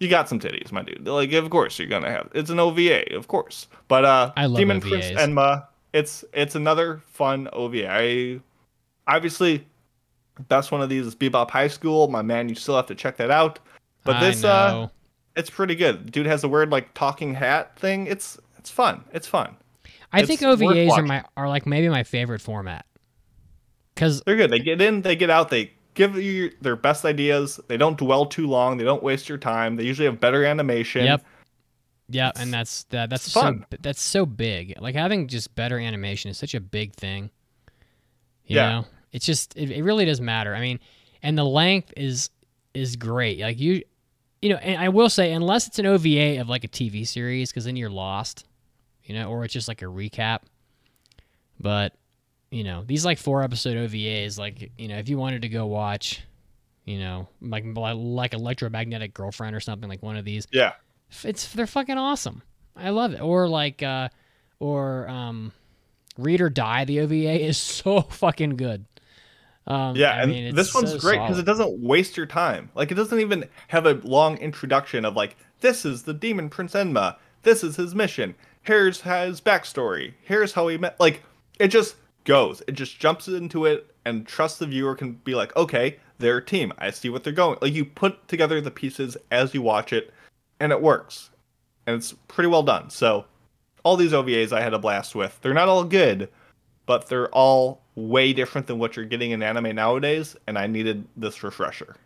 you got some titties, my dude. Like of course you're gonna have it's an OVA, of course. But uh I love Demon Prince OVAs. Enma, it's it's another fun OVA. I obviously best one of these is Bebop High School. My man, you still have to check that out. But I this uh it's pretty good. Dude has a weird like talking hat thing. It's it's fun. It's fun. I think it's worth OVAs are my are like maybe my favorite format. Cause They're good. They get in, they get out, they give you their best ideas. They don't dwell too long. They don't waste your time. They usually have better animation. Yep. Yeah, and that's that. That's so fun. that's so big. Like having just better animation is such a big thing. You Yeah. know, it's just it, it really does matter. I mean, and the length is is great. Like you, you know, and I will say unless it's an OVA of like a TV series, because then you're lost. You know, or it's just like a recap. But you know, these like four episode OVAs, like you know, if you wanted to go watch, you know, like like electromagnetic girlfriend or something like one of these Yeah. it's they're fucking awesome. I love it. Or like uh or um Read or Die, the OVA is so fucking good. Um Yeah, I and mean, this one's so great because it doesn't waste your time. Like it doesn't even have a long introduction of like this is the demon Prince Enma. This is his mission. Here's his backstory. Here's how he met. Like it just goes. It just jumps into it and trust the viewer can be like, okay, they're a team. I see what they're going. Like you put together the pieces as you watch it, and it works, and it's pretty well done. So all these OVAs I had a blast with. They're not all good, but they're all way different than what you're getting in anime nowadays, and I needed this refresher.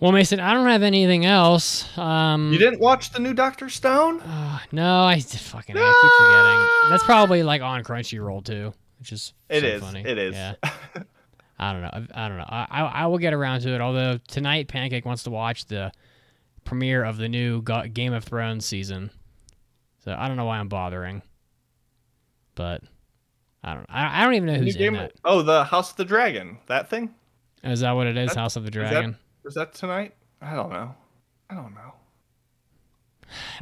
Well, Mason, I don't have anything else. Um You didn't watch the new Doctor Stone? uh, no, I fucking I keep forgetting. That's probably like on Crunchyroll too, which is It so is. funny. It is. Yeah. I don't know. I, I don't know. I, I I will get around to it. Although tonight, Pancake wants to watch the premiere of the new Go- Game of Thrones season, so I don't know why I'm bothering. But I don't. I, I don't even know New who's in game- that. Oh, the House of the Dragon. That thing? Is that what it is? That- House of the Dragon. Is that tonight? I don't know. I don't know.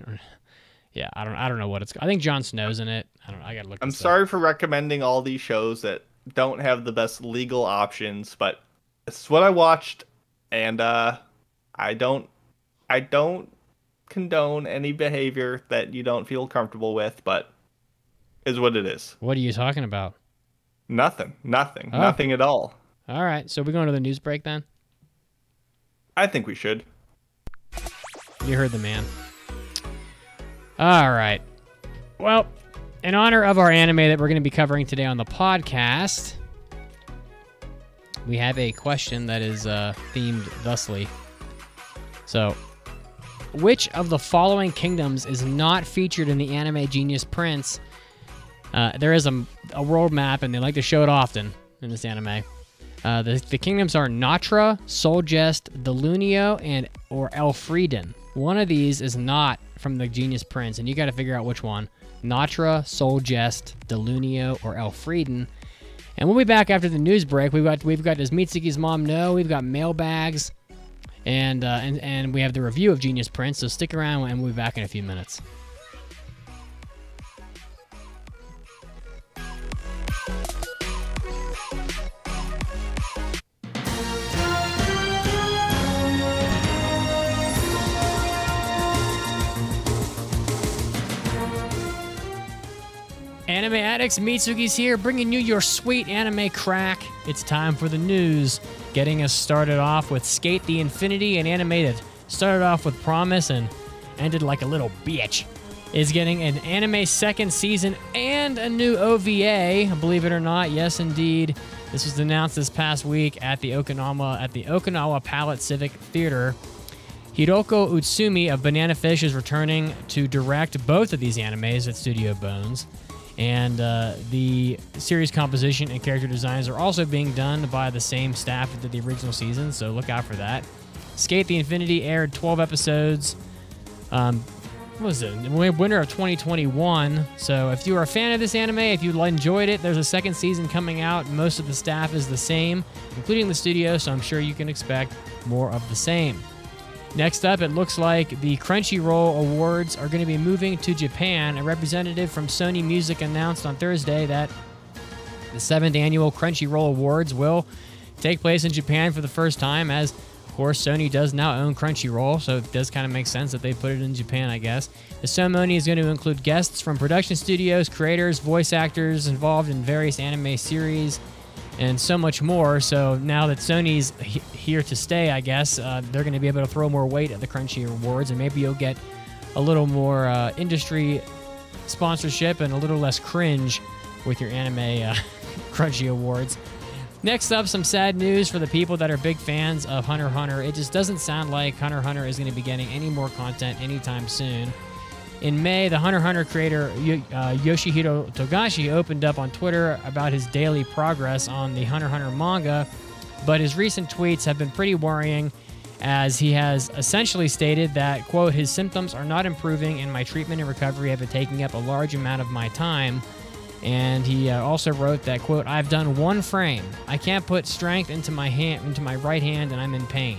Yeah, I don't. I don't know what it's. I think Jon Snow's in it. I don't. know. I gotta look. I'm this up. sorry for recommending all these shows that don't have the best legal options, but it's what I watched, and uh, I don't, I don't condone any behavior that you don't feel comfortable with, but is what it is. What are you talking about? Nothing, nothing, Oh. nothing at all. All right, so we're going to the news break then. I think we should. You heard the man. All right. Well, in honor of our anime that we're going to be covering today on the podcast, we have a question that is uh, themed thusly. So, which of the following kingdoms is not featured in the anime Genius Prince? Uh, there is a, a world map, and they like to show it often in this anime. Uh, the, the kingdoms are Natra, Solgest, Delunio, and or Elfrieden. One of these is not from the Genius Prince, and you got to figure out which one. Natra, Solgest, Delunio, or Elfrieden. And we'll be back after the news break. We've got we've got does Mitsugi's mom know? We've got mailbags, and uh, and and we have the review of Genius Prince. So stick around, and we'll be back in a few minutes. Anime addicts, Mitsugi's here, bringing you your sweet anime crack. It's time for the news. Getting us started off with SK8 the Infinity, an anime that started off with promise and ended like a little bitch. Is getting an anime second season and a new OVA. Believe it or not, yes, indeed. This was announced this past week at the Okinawa at the Okinawa Palette Civic Theater. Hiroko Utsumi of Banana Fish is returning to direct both of these animes at Studio Bones. And uh, the series composition and character designs are also being done by the same staff that did the original season, so look out for that. SK8 the Infinity aired 12 episodes. Um, what was it? Winter of 2021. So if you are a fan of this anime, if you enjoyed it, there's a second season coming out. Most of the staff is the same, including the studio, so I'm sure you can expect more of the same. Next up, it looks like the Crunchyroll Awards are going to be moving to Japan. A representative from Sony Music announced on Thursday that the seventh annual Crunchyroll Awards will take place in Japan for the first time, as of course Sony does now own Crunchyroll, so it does kind of make sense that they put it in Japan, I guess. The ceremony is going to include guests from production studios, creators, voice actors involved in various anime series, and so much more. So now that Sony's he- here to stay, I guess uh, they're going to be able to throw more weight at the Crunchy Awards, and maybe you'll get a little more uh, industry sponsorship and a little less cringe with your anime uh, Crunchy Awards. Next up, some sad news for the people that are big fans of Hunter Hunter. It just doesn't sound like Hunter Hunter is going to be getting any more content anytime soon. In May, the Hunter Hunter creator uh, Yoshihiro Togashi opened up on Twitter about his daily progress on the Hunter Hunter manga, but his recent tweets have been pretty worrying as he has essentially stated that, quote, his symptoms are not improving and my treatment and recovery have been taking up a large amount of my time. And he uh, also wrote that, quote, I've done one frame. I can't put strength into my hand, into my right hand, and I'm in pain.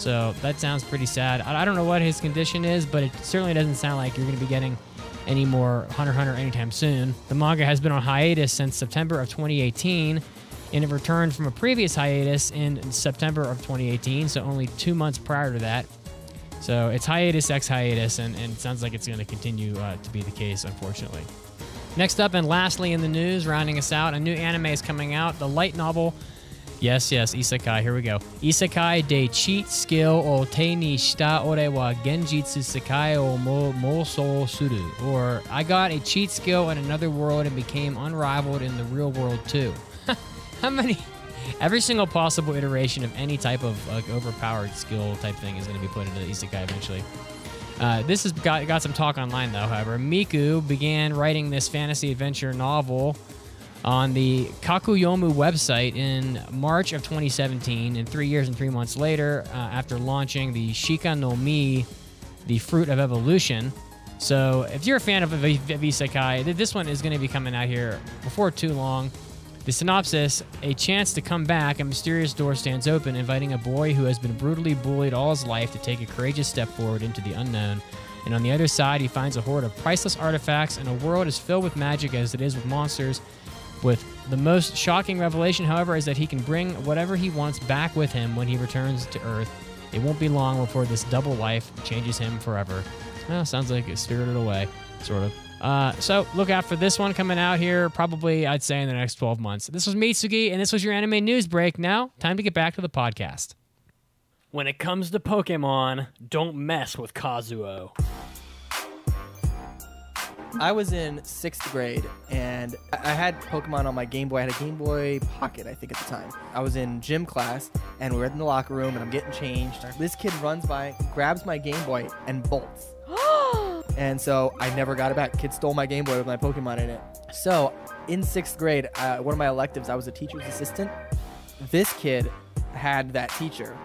So that sounds pretty sad. I don't know what his condition is, but it certainly doesn't sound like you're going to be getting any more Hunter Hunter anytime soon. The manga has been on hiatus since September of 2018, and it returned from a previous hiatus in September of 2018, so only two months prior to that. So it's hiatus x hiatus, and, and it sounds like it's going to continue uh, to be the case, unfortunately. Next up and lastly in the news, rounding us out, a new anime is coming out. The light novel. Yes, yes, Isekai. Here we go. Isekai de cheat skill o te ni shita ore wa genjitsu sekai o mo moso suru. Or I got a cheat skill in another world and became unrivaled in the real world too. How many? Every single possible iteration of any type of like overpowered skill type thing is going to be put into the Isekai eventually. Uh, this has got, got some talk online, though. However, Miku began writing this fantasy adventure novel on the Kakuyomu website in March of 2017, and three years and three months later, uh, after launching the Shinka no Mi, the Fruit of Evolution. So, if you're a fan of, Isekai, th- this one is going to be coming out here before too long. The synopsis A chance to come back, a mysterious door stands open, inviting a boy who has been brutally bullied all his life to take a courageous step forward into the unknown. And on the other side, he finds a horde of priceless artifacts, and a world as filled with magic as it is with monsters. With the most shocking revelation, however, is that he can bring whatever he wants back with him when he returns to Earth. It won't be long before this double life changes him forever. Well, sounds like it's spirited away, sort of. Uh, so look out for this one coming out here, probably I'd say in the next 12 months. This was Mitsugi, and this was your anime news break. Now, time to get back to the podcast. When it comes to Pokemon, don't mess with Kazuo. I was in sixth grade and I had Pokemon on my Game Boy. I had a Game Boy Pocket, I think, at the time. I was in gym class and we're in the locker room and I'm getting changed. This kid runs by, grabs my Game Boy, and bolts. and so I never got it back. Kid stole my Game Boy with my Pokemon in it. So in sixth grade, uh, one of my electives, I was a teacher's assistant. This kid had that teacher.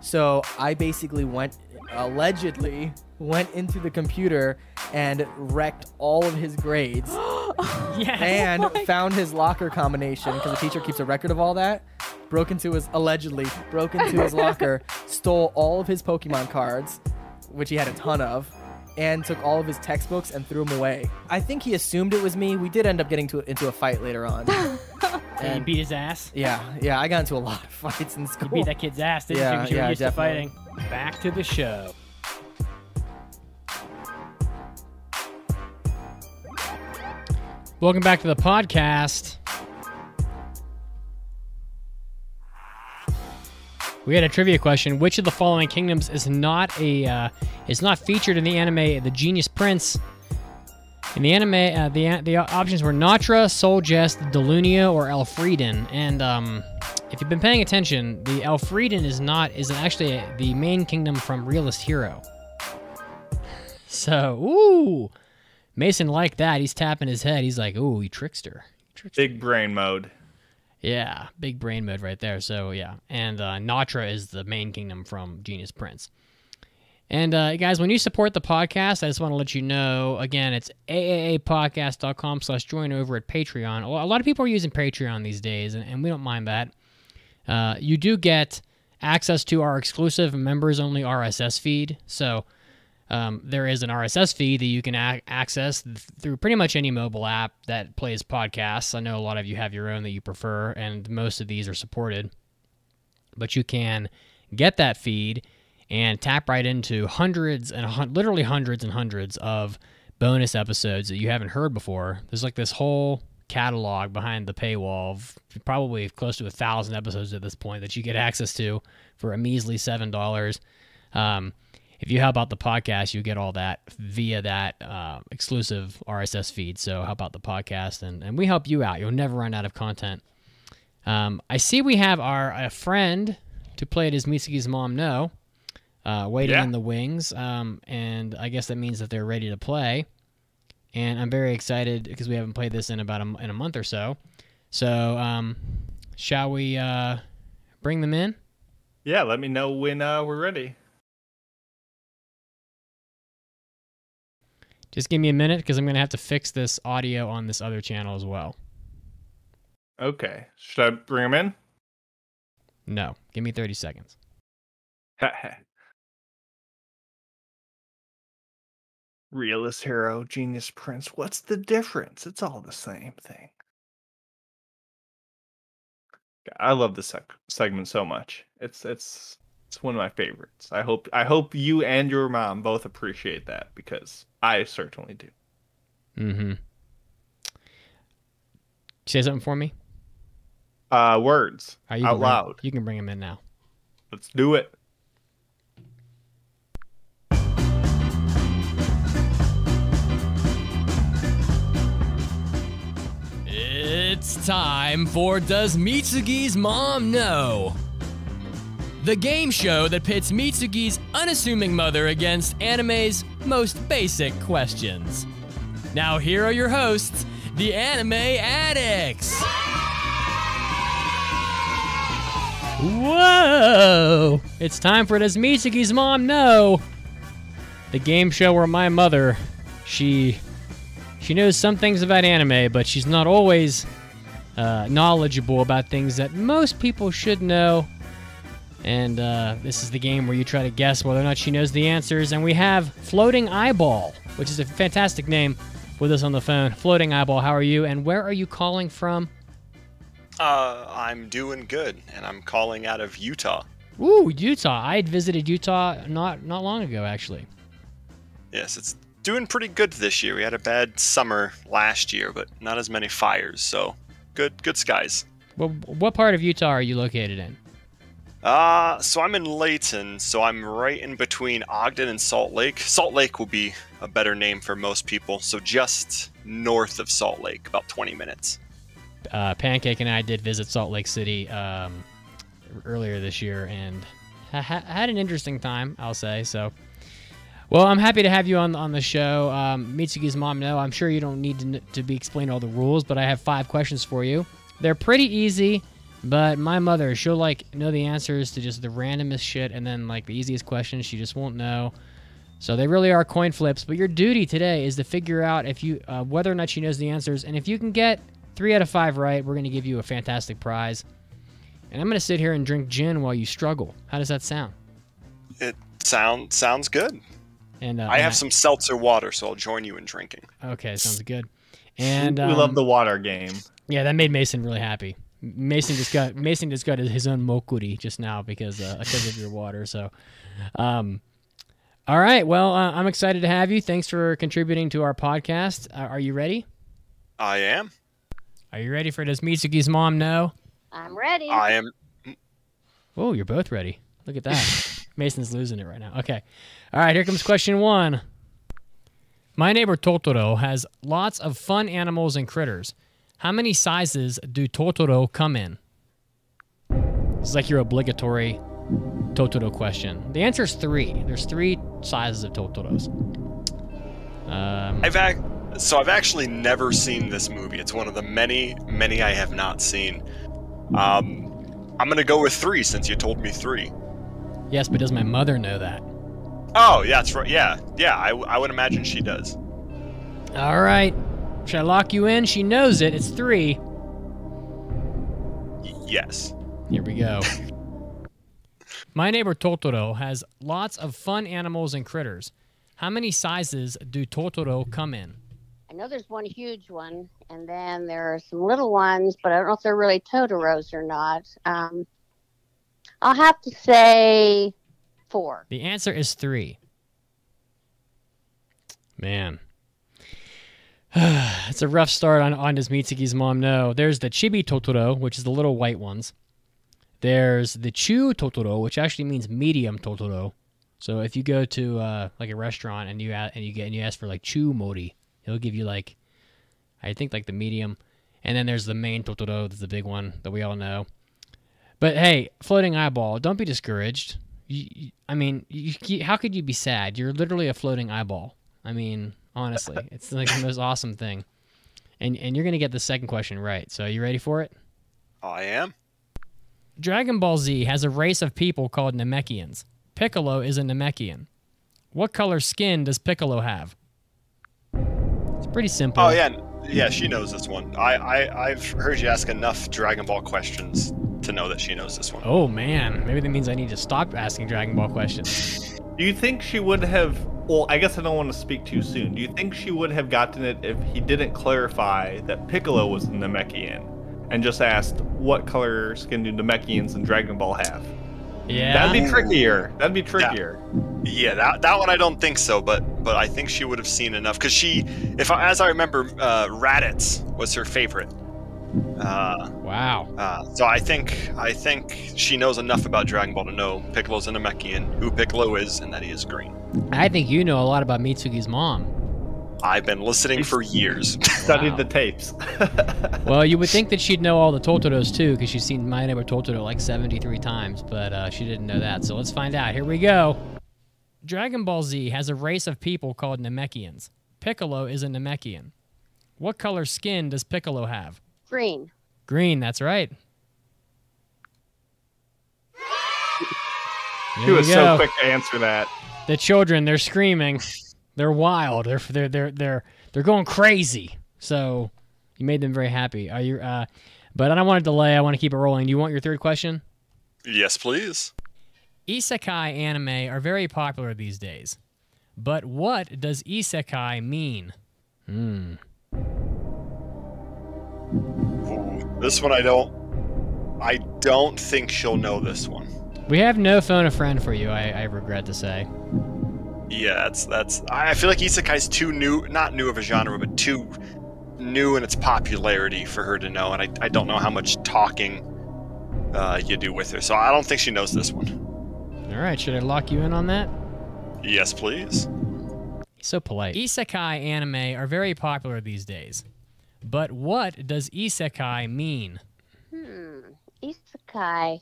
So I basically went, allegedly, went into the computer and wrecked all of his grades Yes. and oh found his locker combination because the teacher keeps a record of all that. Broke into his, allegedly, broke into his locker, stole all of his Pokemon cards, which he had a ton of, and took all of his textbooks and threw them away. I think he assumed it was me. We did end up getting to, into a fight later on. and you beat his ass. yeah, yeah, I got into a lot of fights in You school. beat that kid's ass, didn't Yeah, you? 'Cause you were yeah, used definitely. to fighting. Back to the show. Welcome back to the podcast. We had a trivia question. Which of the following kingdoms is not a uh, is not featured in the anime The Genius Prince? In the anime, uh, the the options were Natra, Solgest, Delunia, or Elfrieden. And um, if you've been paying attention, the Elfrieden is not is actually the main kingdom from Realist Hero. So, ooh, Mason liked that. He's tapping his head. He's like, ooh, he trickster. Trickster. Big brain mode. Yeah, big brain mode right there. So yeah, and uh, Natra is the main kingdom from Genius Prince. And uh, guys, when you support the podcast, I just want to let you know again, it's aaapodcast.com slash join over at Patreon. A lot of people are using Patreon these days, and, and we don't mind that. Uh, you do get access to our exclusive members only RSS feed. So um, there is an RSS feed that you can access th- through pretty much any mobile app that plays podcasts. I know a lot of you have your own that you prefer, and most of these are supported. But you can get that feed and tap right into hundreds and hun- literally hundreds and hundreds of bonus episodes that you haven't heard before. There's like this whole catalog behind the paywall of probably close to a thousand episodes at this point that you get access to for a measly seven dollars. Um, if you help out the podcast, you get all that via that uh, exclusive RSS feed. So help out the podcast, and, and we help you out. You'll never run out of content. Um, I see we have our a friend to play it as Mitsugi's mom know, uh, waiting Yeah. in the wings, um, and I guess that means that they're ready to play. And I'm very excited because we haven't played this in about a, in a month or so. So um, shall we uh, bring them in? Yeah, let me know when uh, we're ready. Just give me a minute because I'm going to have to fix this audio on this other channel as well. Okay. Should I bring him in? No, give me 30 seconds. Realist hero, genius prince. What's the difference? It's all the same thing. I love this seg- segment so much. It's it's it's one of my favorites. I hope I hope you and your mom both appreciate that because I certainly do. Mm-hmm. Say something for me. Uh, words Oh, you out bring- loud. You can bring them in now. Let's do it. It's time for Does Mitsugi's Mom Know? The game show that pits Mitsugi's unassuming mother against anime's most basic questions. Now, here are your hosts, the Anime Addicts. Whoa! It's time for Does Mitsugi's Mom Know? The game show where my mother, she, she knows some things about anime, but she's not always uh, knowledgeable about things that most people should know. And uh, this is the game where you try to guess whether or not she knows the answers. And we have Floating Eyeball, which is a fantastic name, with us on the phone. Floating Eyeball, how are you? And where are you calling from? Uh, I'm doing good, and I'm calling out of Utah. Ooh, Utah. I had visited Utah not not long ago, actually. Yes, it's doing pretty good this year. We had a bad summer last year, but not as many fires, so good, good skies. Well, what part of Utah are you located in? Uh, so I'm in Layton, so I'm right in between Ogden and Salt Lake. Salt Lake will be a better name for most people, so just north of Salt Lake, about 20 minutes. Uh, Pancake and I did visit Salt Lake City um, earlier this year, and ha- ha- had an interesting time, I'll say. So, well, I'm happy to have you on on the show. Um, mom, no, I'm sure you don't need to, to be explained all the rules, but I have five questions for you. They're pretty easy, but my mother, she'll like know the answers to just the randomest shit, and then like the easiest questions, she just won't know. So they really are coin flips. But your duty today is to figure out if you uh, whether or not she knows the answers, and if you can get three out of five right, we're going to give you a fantastic prize. And I'm going to sit here and drink gin while you struggle. How does that sound? It sound sounds good. And uh, I have some seltzer water, so I'll join you in drinking. Okay, sounds good. And we love um, the water game. Yeah, that made Mason really happy. Mason just got Mason just got his own mokkori just now because uh, because of your water. So, um, all right. Well, uh, I'm excited to have you. Thanks for contributing to our podcast. Uh, are you ready? I am. Are you ready for Does Mitsugi's mom know? I'm ready. I am. Oh, you're both ready. Look at that. Mason's losing it right now. Okay. All right, here comes question one. My neighbor Totoro has lots of fun animals and critters. How many sizes do Totoro come in? This is like your obligatory Totoro question. The answer is three. There's three sizes of Totoros. Um, I've ac- so I've actually never seen this movie. It's one of the many, many I have not seen. Um, I'm gonna go with three since you told me three. yes, but does my mother know that? Oh, yeah, that's right. Yeah, yeah. I would imagine she does. All right. Should I lock you in? She knows it. It's three. Yes. Here we go. My neighbor Totoro has lots of fun animals and critters. How many sizes do Totoro come in? I know there's one huge one, and then there are some little ones, but I don't know if they're really Totoros or not. Um, I'll have to say four. The answer is three. Man. it's a rough start on, on Does Mitsugi's mom know? There's the Chibi Totoro, which is the little white ones. There's the Chu Totoro, which actually means medium Totoro. So if you go to uh, like a restaurant and you and you get and you ask for like Chu Mori, he'll give you like I think like the medium. And then there's the main Totoro, that's the big one that we all know. But hey, floating eyeball, don't be discouraged. You, you- I mean, you- how could you be sad? You're literally a floating eyeball. I mean, honestly, it's like the most awesome thing. And and you're gonna get the second question right. So are you ready for it? I am. Dragon Ball Z has a race of people called Namekians. Piccolo is a Namekian. What color skin does Piccolo have? It's pretty simple. Oh yeah, yeah. She knows this one. I, I I've heard you ask enough Dragon Ball questions to know that she knows this one. Oh man, maybe that means I need to stop asking Dragon Ball questions. Do you think she would have? Well, I guess I don't want to speak too soon. Do you think she would have gotten it if he didn't clarify that Piccolo was a Namekian and just asked what color skin do Namekians in Dragon Ball have? Yeah. That'd be trickier. That'd be trickier. Yeah, that that one I don't think so, but but I think she would have seen enough because she, if as I remember, uh, Raditz was her favorite. Uh, wow. uh, so I think I think she knows enough about Dragon Ball to know Piccolo's a Namekian, who Piccolo is, and that he is green. I think you know a lot about Mitsugi's mom. I've been listening for years. Studied Wow. the tapes. Well, you would think that she'd know all the Totoros too, because she's seen My Neighbor Totoro like 73 times, but uh, she didn't know that. So let's find out. Here we go. Dragon Ball Z has a race of people called Namekians. Piccolo is a Namekian. What color skin does Piccolo have? Green. Green, that's right. There he was you so quick to answer that. The children, they're screaming. They're wild. They're they're they're they're they're going crazy. So you made them very happy. Are you uh but I don't want to delay. I want to keep it rolling. Do you want your third question? yes, please. Isekai anime are very popular these days. But what does isekai mean? Hmm. Ooh, this one I don't. I don't think she'll know this one. We have no phone a friend for you, I, I regret to say. Yeah, that's that's. I I feel like Isekai's too new, not new of a genre, but too new in its popularity for her to know, and I, I don't know how much talking uh, you do with her, so I don't think she knows this one. All right, should I lock you in on that? Yes, please. So polite. Isekai anime are very popular these days. But what does isekai mean? Hmm. Isekai.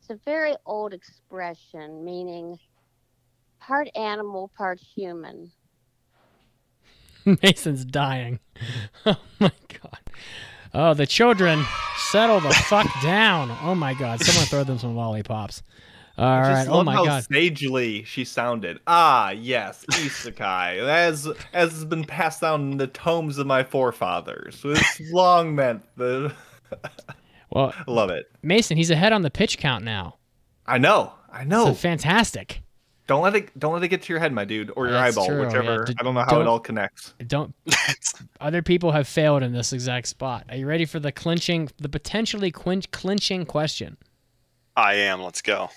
It's a very old expression meaning part animal, part human. Mason's dying. Oh my god. Oh, the children, settle the fuck down. Oh my god, someone throw them some lollipops. All I right. just Oh love my how god. sagely she sounded. Ah, yes, isekai, as as has been passed down in the tomes of my forefathers. It's long meant the. Well, love it. Mason, he's ahead on the pitch count now. I know. I know. So fantastic. don't let it. Don't let it get to your head, my dude, or your That's eyeball, true, yeah. whichever. D- I don't know how don't- it all connects. Don't other people have failed in this exact spot. Are you ready for the clinching the potentially quin- clinching question? I am. Let's go.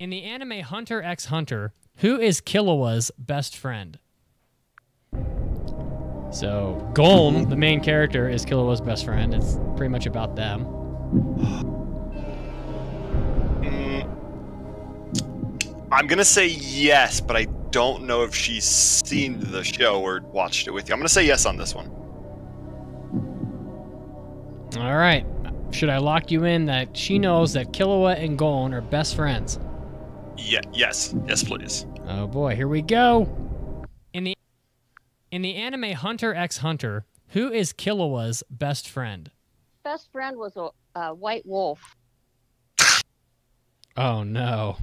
In the anime Hunter x Hunter, who is Killua's best friend? So Gon, the main character, is Killua's best friend. It's pretty much about them. Mm, I'm gonna say yes, but I don't know if she's seen the show or watched it with you. I'm gonna say yes on this one. All right. Should I lock you in that she knows that Killua and Gon are best friends? Yeah, yes, yes, please. Oh boy, here we go. In the in the anime Hunter x Hunter, who is Killua's best friend? Best friend was a, a white wolf. Oh no.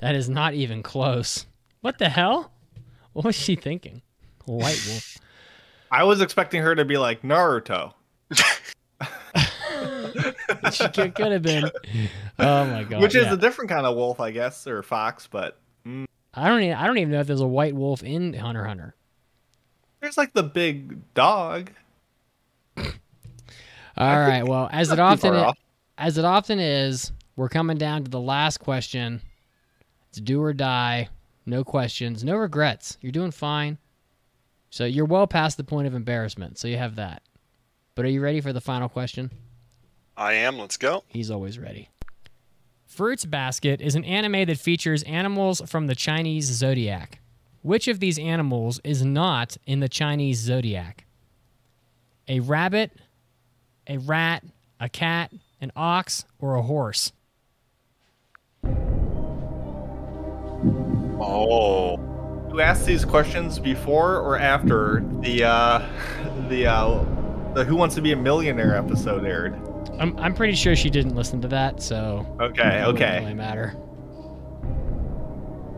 That is not even close. What the hell? What was she thinking? White wolf. I was expecting her to be like Naruto. she could, could have been. Oh my god. Which is yeah. a different kind of wolf, I guess, or fox, but mm, I don't even I don't even know if there's a white wolf in Hunter Hunter. there's like the big dog. All right. Well, as it often far i- off. as it often is, we're coming down to the last question. It's do or die. No questions, no regrets. You're doing fine. So you're well past the point of embarrassment. So you have that. But are you ready for the final question? I am. Let's go. He's always ready. Fruits Basket is an anime that features animals from the Chinese zodiac. Which of these animals is not in the Chinese zodiac? A rabbit, a rat, a cat, an ox, or a horse? Oh, You asked these questions before or after the uh the uh the Who Wants to Be a Millionaire episode aired. I'm, I'm pretty sure she didn't listen to that, so Okay, it okay. really matter.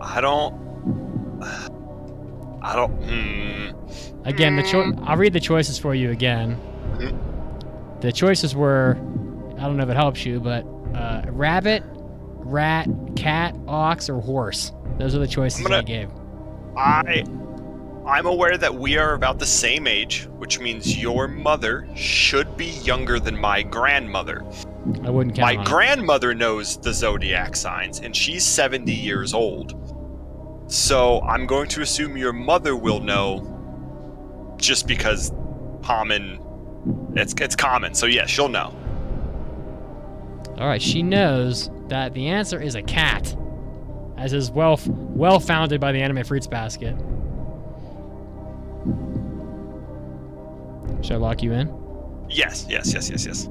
I don't. I don't. Hmm. Again, the cho- I'll read the choices for you again. The choices were, I don't know if it helps you, but uh, rabbit, rat, cat, ox, or horse. Those are the choices gonna- I gave. I. I'm aware that we are about the same age, which means your mother should be younger than my grandmother. I wouldn't count My on it. grandmother knows the zodiac signs, and she's 70 years old. So I'm going to assume your mother will know just because common. It's, it's common, so yeah, she'll know. All right, she knows that the answer is a cat, as is well well founded by the anime Fruits Basket. Should I lock you in? Yes, yes, yes, yes, yes.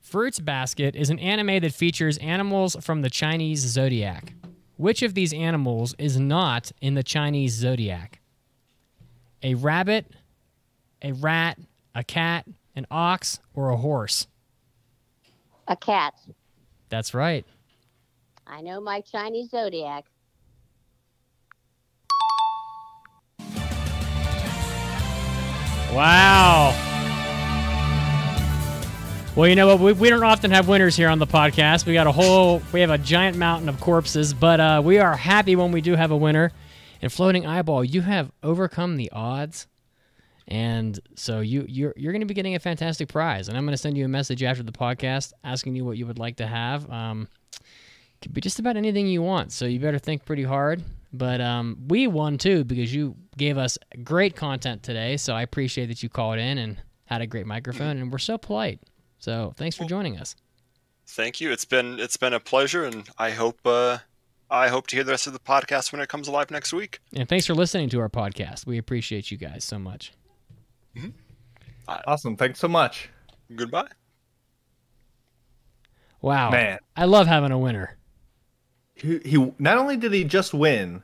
Fruits Basket is an anime that features animals from the Chinese zodiac. Which of these animals is not in the Chinese zodiac? A rabbit, a rat, a cat, an ox, or a horse? A cat. That's right. I know my Chinese zodiac. Wow. Well, you know what? We, we don't often have winners here on the podcast. We got a whole, we have a giant mountain of corpses, but uh, we are happy when we do have a winner. And floating eyeball, you have overcome the odds, and so you you're you're going to be getting a fantastic prize. And I'm going to send you a message after the podcast asking you what you would like to have. Um, could be just about anything you want. So you better think pretty hard. But um, we won too because you gave us great content today. So I appreciate that you called in and had a great microphone, and we're so polite. So thanks for joining us. Thank you. It's been it's been a pleasure, and I hope uh, I hope to hear the rest of the podcast when it comes alive next week. And thanks for listening to our podcast. We appreciate you guys so much. Awesome. Thanks so much. Goodbye. Wow. Man. I love having a winner. He, not only did he just win,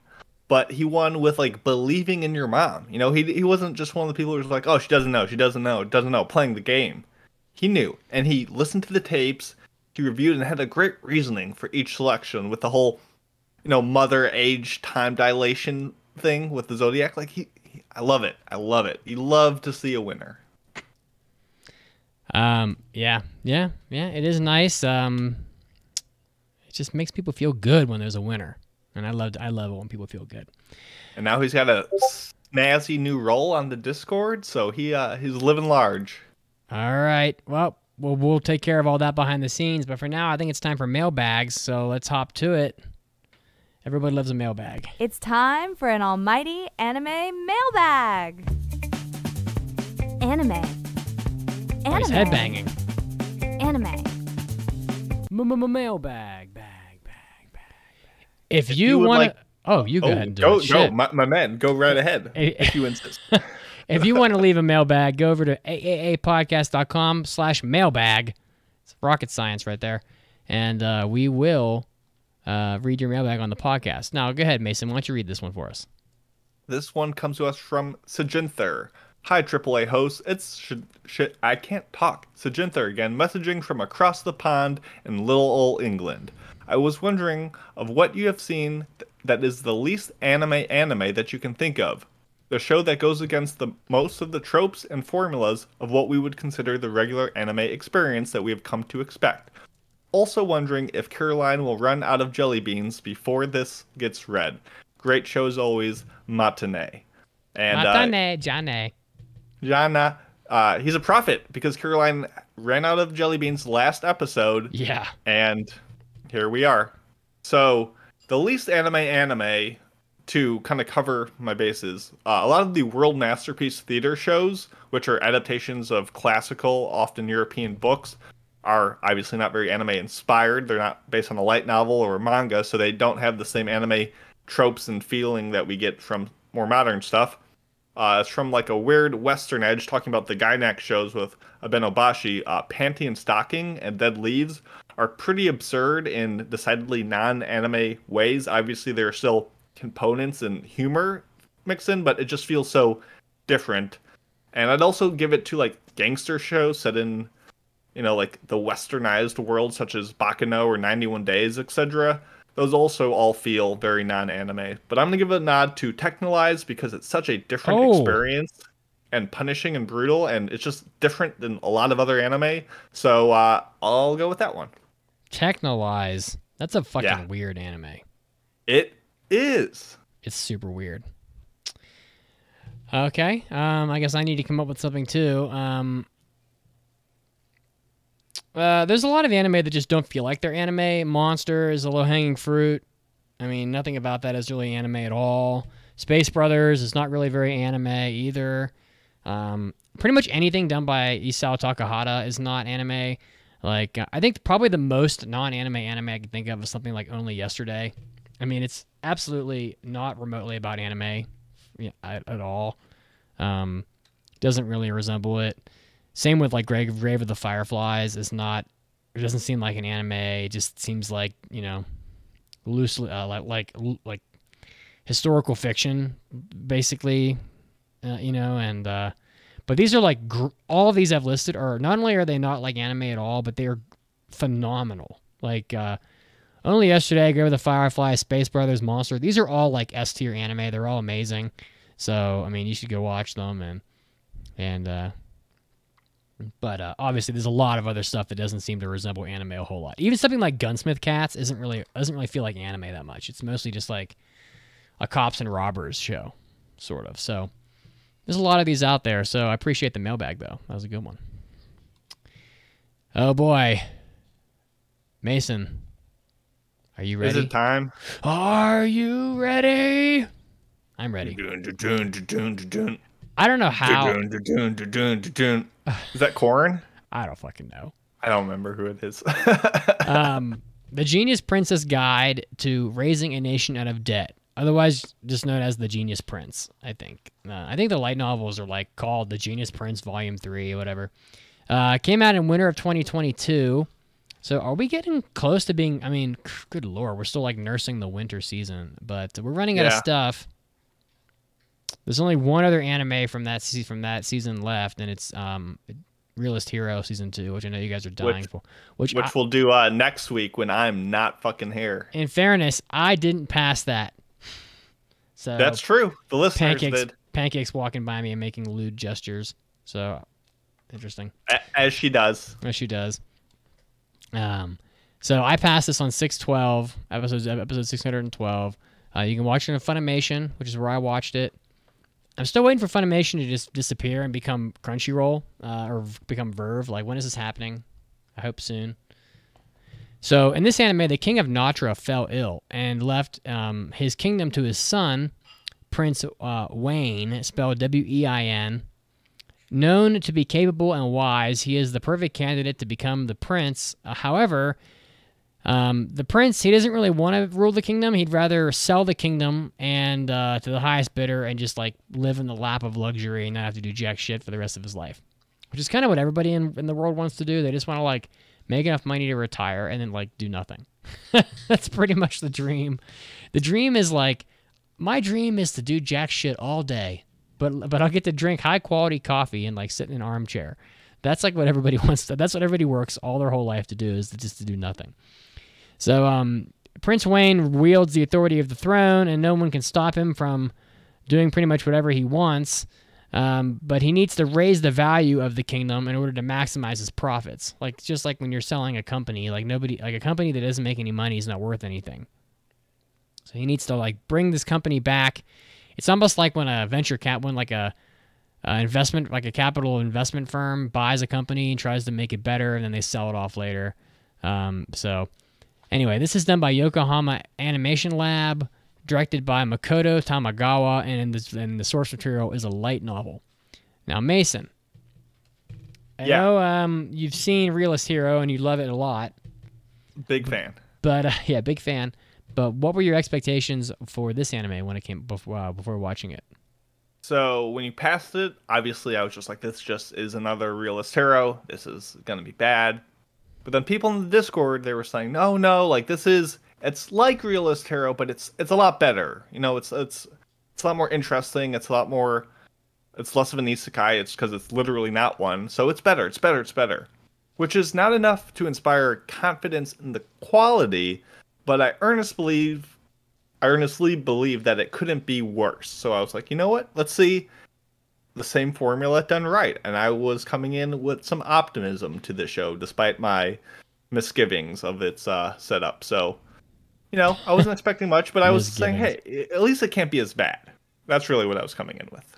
but he won with like believing in your mom. You know, he he wasn't just one of the people who was like, "Oh, she doesn't know. She doesn't know. Doesn't know." Playing the game. He knew, and he listened to the tapes. He reviewed and had a great reasoning for each selection with the whole, you know, mother age time dilation thing with the zodiac. Like he, he I love it. I love it. You love to see a winner. Um, yeah, yeah, yeah. It is nice. Um, just makes people feel good when there's a winner, and I love I love it when people feel good. And now he's got a snazzy new role on the Discord, so he uh he's living large. All right. Well, we'll we'll take care of all that behind the scenes, but for now, I think it's time for mailbags. So let's hop to it. Everybody loves a mailbag. It's time for an almighty anime mailbag. Anime. Oh, he's Anime. headbanging. Anime. Mailbag, bag, bag. If, If you, you want like- to, oh, you go oh, ahead and do go, it. go, my, my man, go right ahead if you insist. if you want to leave a mailbag, go over to aaapodcast.com slash mailbag. It's rocket science right there. And uh, we will uh, read your mailbag on the podcast. Now, go ahead, Mason. Why don't you read this one for us? This one comes to us from Sajinther. Hi, AAA hosts. It's sh- shit. I can't talk. Sajinther again, messaging from across the pond in little old England. I was wondering of what you have seen th- that is the least anime anime that you can think of. The show that goes against the most of the tropes and formulas of what we would consider the regular anime experience that we have come to expect. Also wondering if Caroline will run out of jelly beans before this gets read. Great show as always, Matinee. And uh, Matane, Jane. Jana, uh, he's a prophet because Caroline ran out of jelly beans last episode, Yeah. and here we are. So the least anime anime to kind of cover my bases. Uh, a lot of the world masterpiece theater shows, which are adaptations of classical, often European books, are obviously not very anime inspired. They're not based on a light novel or a manga, so they don't have the same anime tropes and feeling that we get from more modern stuff. Uh, it's from like a weird Western edge, talking about the Gainax shows with Abenobashi. Uh, Panty and Stocking and Dead Leaves are pretty absurd in decidedly non-anime ways. Obviously, there are still components and humor mixed in, but it just feels so different. And I'd also give it to like gangster shows set in, you know, like the westernized world, such as Baccano or 91 Days, etc. Those also all feel very non-anime. But I'm gonna give a nod to Texhnolyze because it's such a different Oh. experience and punishing and brutal, and it's just different than a lot of other anime. So uh, I'll go with that one. Texhnolyze. That's a fucking Yeah. weird anime. It is. It's super weird. Okay. Um, I guess I need to come up with something too. Um, uh, there's a lot of anime that just don't feel like they're anime. Monster is a low hanging fruit. I mean, nothing about that is really anime at all. Space Brothers is not really very anime either. Um, pretty much anything done by Isao Takahata is not anime. Like, I think probably the most non anime anime I can think of is something like Only Yesterday. I mean, it's absolutely not remotely about anime at, at all. Um, doesn't really resemble it. Same with like Grave, Grave of the Fireflies. It's not. It doesn't seem like an anime. It just seems like you know, loosely uh, like like like historical fiction, basically. Uh, you know, and uh, but these are like gr- all of these I've listed are not only are they not like anime at all, but they are phenomenal. Like uh, only yesterday, Grave of the Firefly, Space Brothers, Monster. These are all like S tier anime. They're all amazing. So I mean, you should go watch them and and uh, but uh, obviously there's a lot of other stuff that doesn't seem to resemble anime a whole lot. Even something like Gunsmith Cats isn't really doesn't really feel like anime that much. It's mostly just like a cops and robbers show, sort of. So there's a lot of these out there. So I appreciate the mailbag though. That was a good one. Oh boy, Mason, are you ready? Is it time? Are you ready? I'm ready. I don't know how. Is that Corn? I don't fucking know. I don't remember who it is. um, the Genius Prince's Guide to Raising a Nation Out of Debt, otherwise just known as the Genius Prince. I think. Uh, I think the light novels are like called the Genius Prince Volume Three or whatever. Uh, came out in winter of 2022. So are we getting close to being? I mean, good lord, we're still like nursing the winter season, but we're running out of stuff. There's only one other anime from that se- from that season left, and it's um, Realist Hero season two, which I know you guys are dying Which- for. Which, Which I- we'll do uh, next week when I'm not fucking here. in fairness, I didn't pass that. So That's true. The listeners pancakes, did, pancakes walking by me and making lewd gestures. So interesting. as she does. As she does. Um, so I passed this on six twelve episodes episode six hundred and twelve. Uh, you can watch it on Funimation, which is where I watched it. I'm still waiting for Funimation to just disappear and become Crunchyroll uh, or become Verve. Like when is this happening? I hope soon. So in this anime, the king of Natra fell ill and left um, his kingdom to his son, Prince uh, Wayne, spelled W E I N. Known to be capable and wise, he is the perfect candidate to become the prince. Uh, however, um, the prince he doesn't really want to rule the kingdom. He'd rather sell the kingdom and uh, to the highest bidder and just like live in the lap of luxury and not have to do jack shit for the rest of his life. Which is kind of what everybody in, in the world wants to do. They just want to like make enough money to retire and then like do nothing. That's pretty much the dream. The dream is like my dream is to do jack shit all day, but but I'll get to drink high quality coffee and like sit in an armchair. That's like what everybody wants to. That's what everybody works all their whole life to do is just to do nothing. So um, Prince Wayne wields the authority of the throne, and no one can stop him from doing pretty much whatever he wants. Um, but he needs to raise the value of the kingdom in order to maximize his profits. Like just like when you're selling a company, like nobody, like a company that doesn't make any money is not worth anything. So he needs to like bring this company back. It's almost like when a venture cap, when like a, investment, like a capital investment firm buys a company and tries to make it better, and then they sell it off later. Um, so Anyway, this is done by Yokohama Animation Lab, directed by Makoto Tamagawa, and, this, and the source material is a light novel. Now, Mason, I Yeah. know um, you've seen Realist Hero and you love it a lot, Big fan. but uh, yeah, big fan. But what were your expectations for this anime when it came before uh, before watching it? So when you passed it, obviously I was just like, this just is another realist hero. This is gonna be bad. But then people in the Discord they were saying, no, no, like this is it's like realist hero, but it's it's a lot better. You know, it's it's it's a lot more interesting. It's a lot more. It's less of an isekai. It's because it's literally not one. So it's better. It's better. It's better. Which is not enough to inspire confidence in the quality, but I earnestly believe I earnestly believe that it couldn't be worse. So I was like, you know what? Let's see the same formula done right. And I was coming in with some optimism to the show, despite my misgivings of its uh, setup. So, you know, I wasn't expecting much, but I was saying, hey, at least it can't be as bad. That's really what I was coming in with.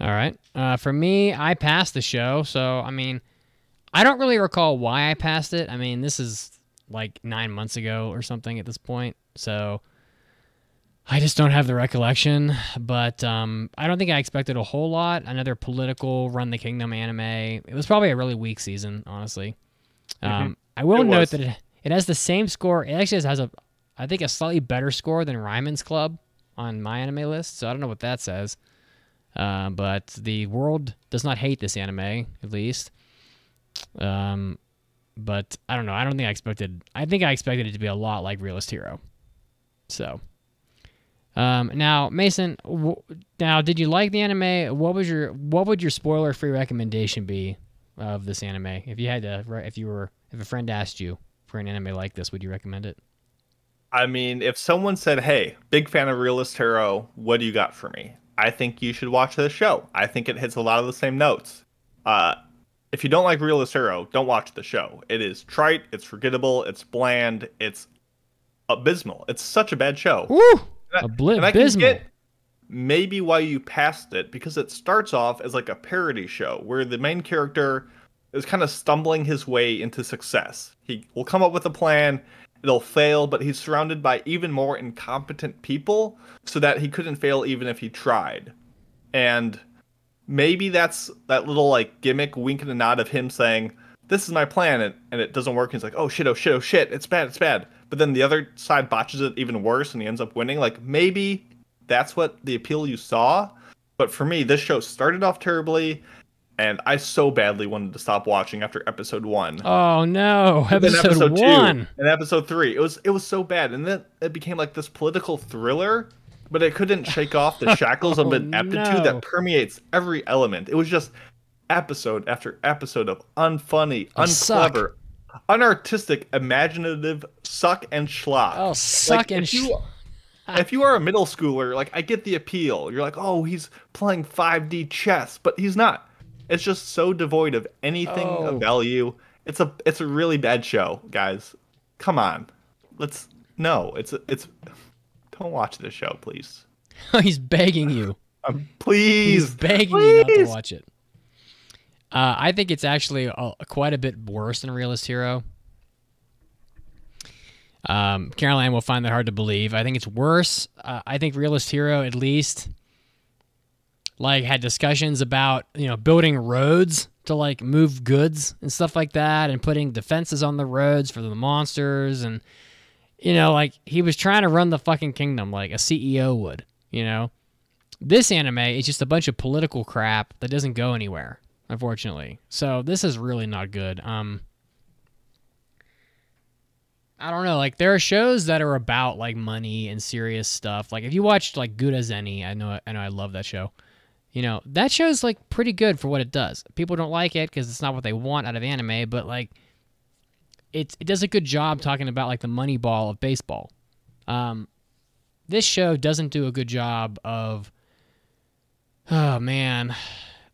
All right. Uh, for me, I passed the show, so I mean, I don't really recall why I passed it. I mean, this is like nine months ago or something at this point, so I just don't have the recollection. But um, I don't think I expected a whole lot. Another political run the kingdom anime. It was probably a really weak season, honestly. Um, I will It note was. that it, it has the same score. It actually has a, I think, a slightly better score than Ryman's Club on my anime list. So I don't know what that says. Uh, but the world does not hate this anime, at least. Um, but I don't know. I don't think I expected. I think I expected it to be a lot like Realist Hero. So, um, now Mason, w- now did you like the anime? What was your what would your spoiler free recommendation be of this anime? If you had to, if you were, if a friend asked you for an anime like this, would you recommend it? I mean, if someone said, "Hey, big fan of Realist Hero, what do you got for me?" I think you should watch this show. I think it hits a lot of the same notes. Uh, if you don't like Realist Hero, don't watch the show. It is trite, it's forgettable, it's bland, it's abysmal. It's such a bad show. Woo! And I- Abli- and I can abysmal. get maybe why you passed it because it starts off as like a parody show where the main character is kind of stumbling his way into success. He will come up with a plan, it'll fail, but he's surrounded by even more incompetent people so that he couldn't fail even if he tried. And maybe that's that little like gimmick wink and a nod of him saying, This is my plan and, and it doesn't work. He's like, Oh shit, oh shit, oh shit, it's bad, it's bad. But then the other side botches it even worse and he ends up winning. Like maybe that's what the appeal you saw. But for me, this show started off terribly, and I so badly wanted to stop watching after episode one. Oh no, And then episode, one. two and episode three. It was it was so bad, and then it became like this political thriller, but it couldn't shake off the shackles of Oh, ineptitude no. that permeates every element. It was just episode after episode of unfunny, unclever, unartistic, imaginative suck and schlock. Oh, suck Like, and if you, if you are a middle schooler, like I get the appeal. You're like, oh, he's playing 5D chess, but he's not. It's just so devoid of anything Oh. of value. It's a it's a really bad show, guys. Come on, let's no. It's it's don't watch this show, please. He's begging you. Um, please, He's begging you not to please. watch it. Uh, I think it's actually a, quite a bit worse than Realist Hero. Um, Caroline will find that hard to believe. I think it's worse. Uh, I think Realist Hero, at least, like had discussions about you know building roads to like move goods and stuff like that, and putting defenses on the roads for the monsters, and you know like he was trying to run the fucking kingdom like a CEO would. You know, this anime is just a bunch of political crap that doesn't go anywhere, unfortunately. So this is really not good. Um. I don't know. Like there are shows that are about like money and serious stuff. Like if you watched like Gurazeni, I know I know I love that show. You know that show's like pretty good for what it does. People don't like it because it's not what they want out of anime, but like it it does a good job talking about like the money ball of baseball. Um, this show doesn't do a good job of. Oh man,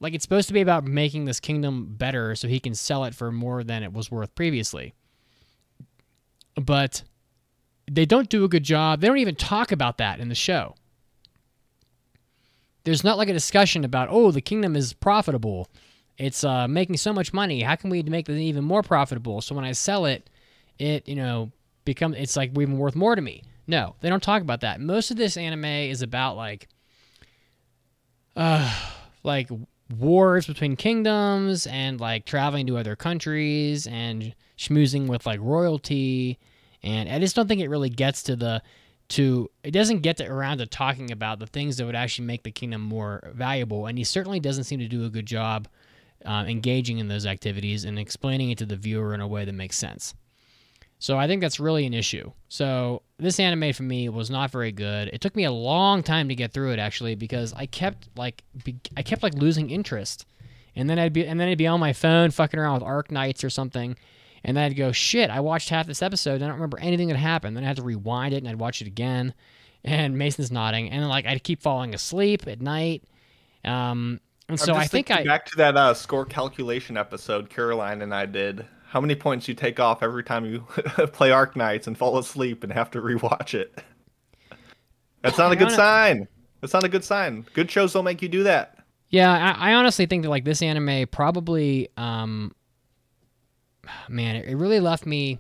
like it's supposed to be about making this kingdom better so he can sell it for more than it was worth previously but they don't do a good job. They don't even talk about that in the show. There's not like a discussion about, oh, the kingdom is profitable. It's uh, making so much money. How can we make it even more profitable? So when I sell it, it you know become it's like even worth more to me. No, they don't talk about that. Most of this anime is about like, uh, like wars between kingdoms and like traveling to other countries and schmoozing with like royalty. And I just don't think it really gets to the to it doesn't get to, around to talking about the things that would actually make the kingdom more valuable. And he certainly doesn't seem to do a good job uh, engaging in those activities and explaining it to the viewer in a way that makes sense so I think that's really an issue. So this anime for me was not very good. It took me a long time to get through it actually because I kept like be, I kept like losing interest, and then I'd be and then I'd be on my phone fucking around with Arknights or something, and then I'd go shit. I watched half this episode. And I don't remember anything that happened. Then I had to rewind it and I'd watch it again. And Mason's nodding, and then like I'd keep falling asleep at night. Um, and so I think I back to that uh, score calculation episode Caroline and I did. How many points you take off every time you play Arknights and fall asleep and have to rewatch it? That's not a good sign. That's not a good sign. Good shows don't make you do that. Yeah, I, I honestly think that like this anime probably, um, man, it, it really left me.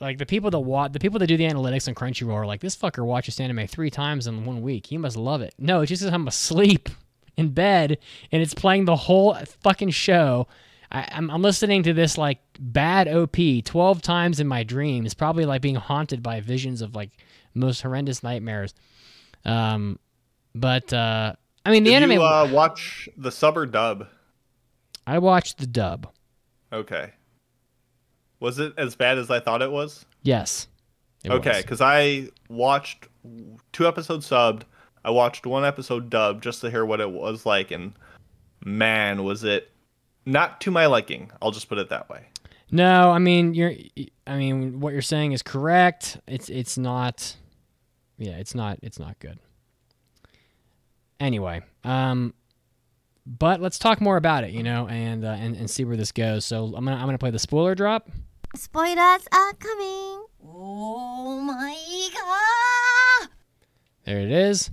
Like the people that watch, the people that do the analytics on Crunchyroll are like, this fucker watches anime three times in one week. He must love it. No, it's just 'cause I'm asleep in bed and it's playing the whole fucking show. I, I'm, I'm listening to this like bad OP 12 times in my dreams, probably like being haunted by visions of like most horrendous nightmares. Um, but uh, I mean, the Did anime. you uh, watch the sub or dub? I watched the dub. Okay. Was it as bad as I thought it was? Yes. it okay, because I watched two episodes subbed. I watched one episode dubbed just to hear what it was like, and man, was it not to my liking. I'll just put it that way. No, I mean you're. I mean what you're saying is correct. It's it's not. Yeah, it's not. It's not good. Anyway, um, but let's talk more about it, you know, and uh, and and see where this goes. So I'm gonna I'm gonna play the spoiler drop. Spoilers are coming. Oh my god! There it is.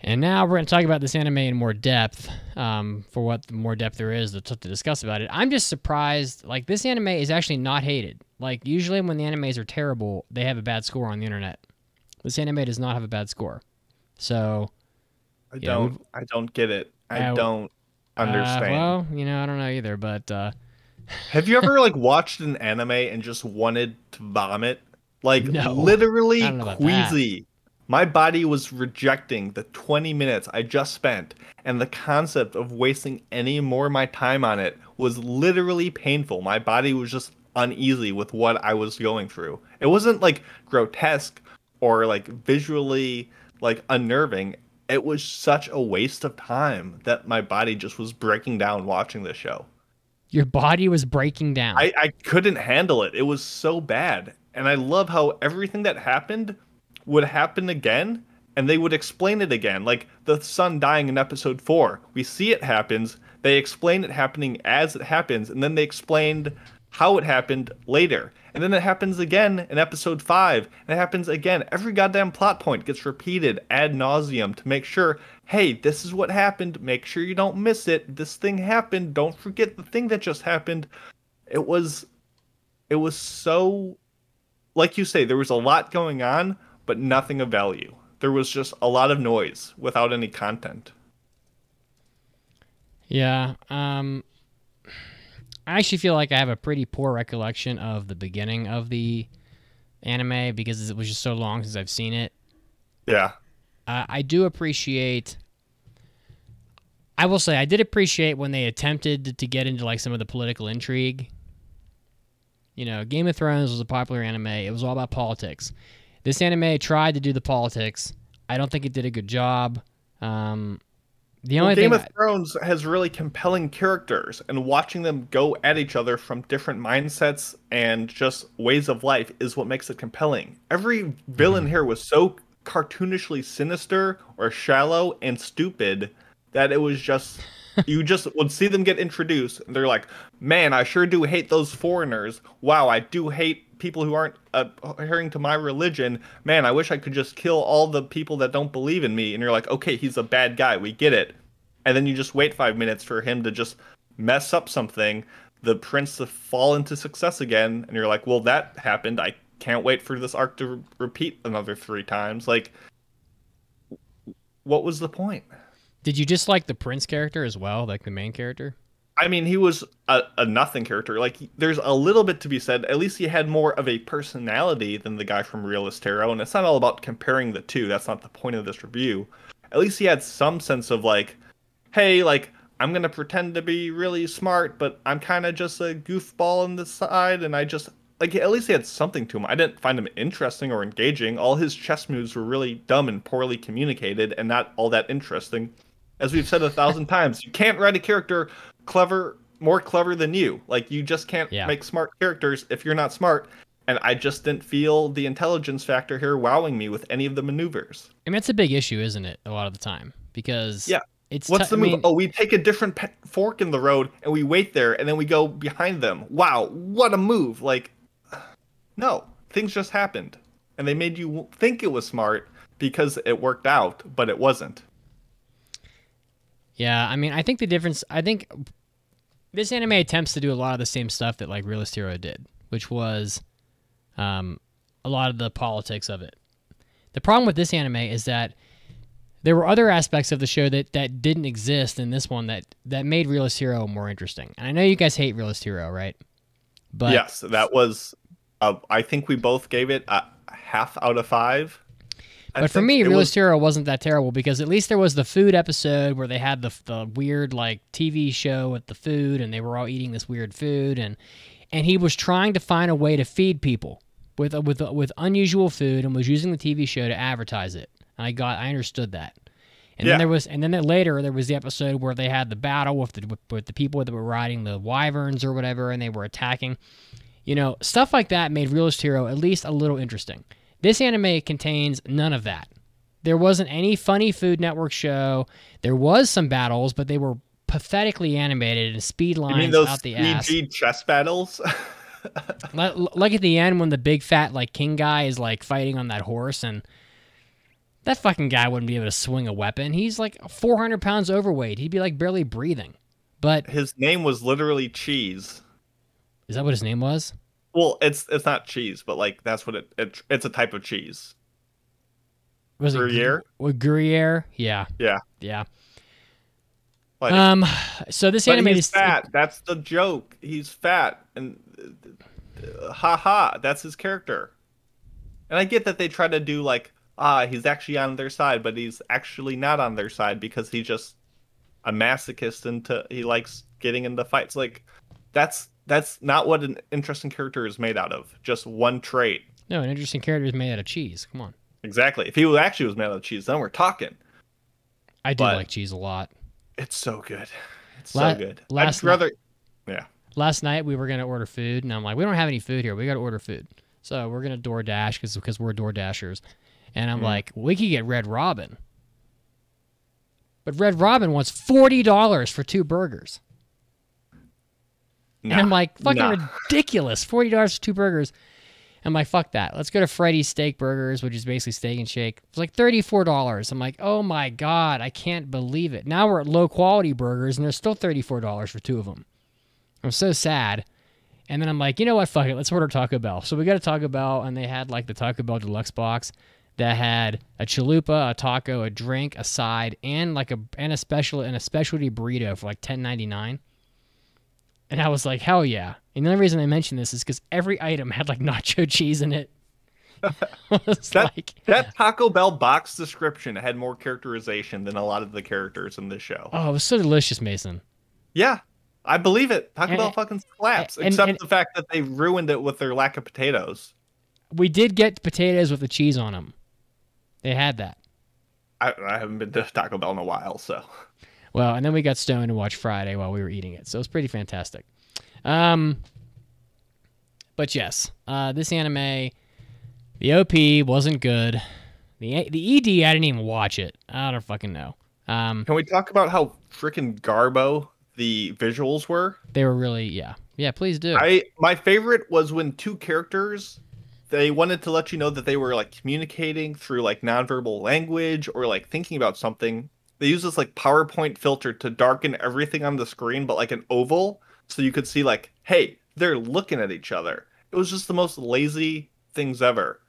And now we're going to talk about this anime in more depth, um, for what more depth there is to, to discuss about it. I'm just surprised. Like this anime is actually not hated. Like usually when the animes are terrible, they have a bad score on the internet. This anime does not have a bad score. So I Yeah, don't. I don't get it. I Uh, don't uh, understand. well, you know, I don't know either, but uh, Have you ever like watched an anime and just wanted to vomit? Like No. literally I don't know about that. queasy. My body was rejecting the 20 minutes I just spent, and the concept of wasting any more of my time on it was literally painful. My body was just uneasy with what I was going through. It wasn't like grotesque or like visually like unnerving. It was such a waste of time that my body just was breaking down watching this show. your body was breaking down. I, I couldn't handle it. It was so bad. And I love how everything that happened would happen again and they would explain it again. Like the son dying in episode four. We see it happens, they explain it happening as it happens, and then they explained how it happened later. And then it happens again in episode five, and it happens again. Every goddamn plot point gets repeated ad nauseum to make sure, hey, this is what happened. Make sure you don't miss it. This thing happened. Don't forget the thing that just happened. It was it was so like you say, there was a lot going on, but nothing of value. there was just a lot of noise without any content. Yeah. Um, I actually feel like I have a pretty poor recollection of the beginning of the anime because it was just so long since I've seen it. Yeah. Uh, I do appreciate. I will say I did appreciate when they attempted to get into like some of the political intrigue. You know, Game of Thrones was a popular anime. It was all about politics. This anime tried to do the politics. I don't think it did a good job. Um, the Well, only Game thing of Thrones has really compelling characters, and watching them go at each other from different mindsets and just ways of life is what makes it compelling. Every villain Mm-hmm. here was so cartoonishly sinister or shallow and stupid that it was just you just would see them get introduced and they're like, "Man, I sure do hate those foreigners. Wow, I do hate people who aren't uh, adhering to my religion. Man, I wish I could just kill all the people that don't believe in me." And you're like, "Okay, he's a bad guy. We get it." And then you just wait 5 minutes for him to just mess up something, the prince to fall into success again, and you're like, "Well, that happened. I can't wait for this arc to re- repeat another 3 times." Like what was the point? Did you just like the Prince character as well, like the main character? I mean, he was a, a nothing character. Like, there's a little bit to be said. At least he had more of a personality than the guy from Realist Hero. And it's not all about comparing the two. That's not the point of this review. At least he had some sense of, like, hey, like, I'm going to pretend to be really smart, but I'm kind of just a goofball on the side. And I just, like, at least he had something to him. I didn't find him interesting or engaging. All his chess moves were really dumb and poorly communicated and not all that interesting. As we've said a thousand times, you can't write a character clever more clever than you like you just can't Yeah. make smart characters if you're not smart and i just didn't feel the intelligence factor here wowing me with any of the maneuvers I mean, it's a big issue, isn't it? A lot of the time because Yeah. it's what's tou- the I move mean, oh we take a different pe- fork in the road and we wait there and then we go behind them wow what a move like no things just happened and they made you think it was smart because it worked out but it wasn't Yeah, I mean, I think the difference. I think this anime attempts to do a lot of the same stuff that like Realist Hero did, which was um, a lot of the politics of it. The problem with this anime is that there were other aspects of the show that, that didn't exist in this one that that made Realist Hero more interesting. And I know you guys hate Realist Hero, right? But yes that was uh, i think we both gave it a half out of five I But for me, was- Realist Hero wasn't that terrible because at least there was the food episode where they had the the weird like TV show with the food and they were all eating this weird food and and he was trying to find a way to feed people with uh, with uh, with unusual food and was using the TV show to advertise it. And I got I understood that. And Yeah. then there was and then later there was the episode where they had the battle with the with, with the people that were riding the wyverns or whatever and they were attacking. You know, stuff like that made Realist Hero at least a little interesting. This anime contains none of that. There wasn't any funny Food Network show. There was some battles, but they were pathetically animated and speed lines you mean those out the ass. 3g chess battles Like, like at the end when the big fat like king guy is like fighting on that horse and that fucking guy wouldn't be able to swing a weapon. He's like 400 pounds overweight. He'd be like barely breathing. But his name was literally cheese is that what his name was? Well it's it's not cheese but like that's what it, it it's a type of cheese Was Gruyere? it Gruyere? Yeah. Yeah. Yeah. like Um. So this he's is fat that's the joke he's fat and uh, ha ha that's his character and i get that they try to do like ah he's actually on their side but he's actually not on their side because he's just a masochist into he likes getting into fights like that's that's not what an interesting character is made out of just one trait no an interesting character is made out of cheese. Come on. exactly if he was actually was made out of cheese then we're talking I do But- like cheese a lot. it's so good it's La- so good last i'd rather yeah Last night we were gonna order food, and I'm like, we don't have any food here. We got to order food, so we're gonna DoorDash because because we're Door Dashers, and I'm Mm. like, we could get Red Robin, but Red Robin wants forty dollars for two burgers, and I'm like, fucking nah. ridiculous, forty dollars for two burgers. I'm like, fuck that. Let's go to Freddy's Steak Burgers, which is basically steak and shake. It's like $34. I'm like, oh my God, I can't believe it. Now we're at low quality burgers and they're still $34 for two of them. I'm so sad. And then I'm like, you know what? Fuck it. Let's order Taco Bell. So we got a Taco Bell and they had like the Taco Bell deluxe box. that had a chalupa, a taco, a drink, a side, and like a and a special and a specialty burrito for like ten ninety nine. And I was like, hell yeah! And the only reason I mention this is because every item had like nacho cheese in it. Was That- like, That Taco Bell box description had more characterization than a lot of the characters in this show. oh, it was so delicious, Mason. Yeah, I believe it. Taco And- Bell fucking slaps, and- except and- the fact that they ruined it with their lack of potatoes. We did get potatoes with the cheese on them. They had that. I, I haven't been to Taco Bell in a while, so Well, and then we got stoned and watched Friday while we were eating it, so it was pretty fantastic. Um, but yes, uh, this anime, the OP wasn't good. The the ED, I didn't even watch it. I don't fucking know. Um, can we talk about how freaking garbo the visuals were? they were really yeah yeah. Please do. I my favorite was when two characters they wanted to let you know that they were like communicating through like nonverbal language or like thinking about something. They use this like PowerPoint filter to darken everything on the screen, but like an oval, so you could see like, hey, they're looking at each other. It was just the most lazy things ever.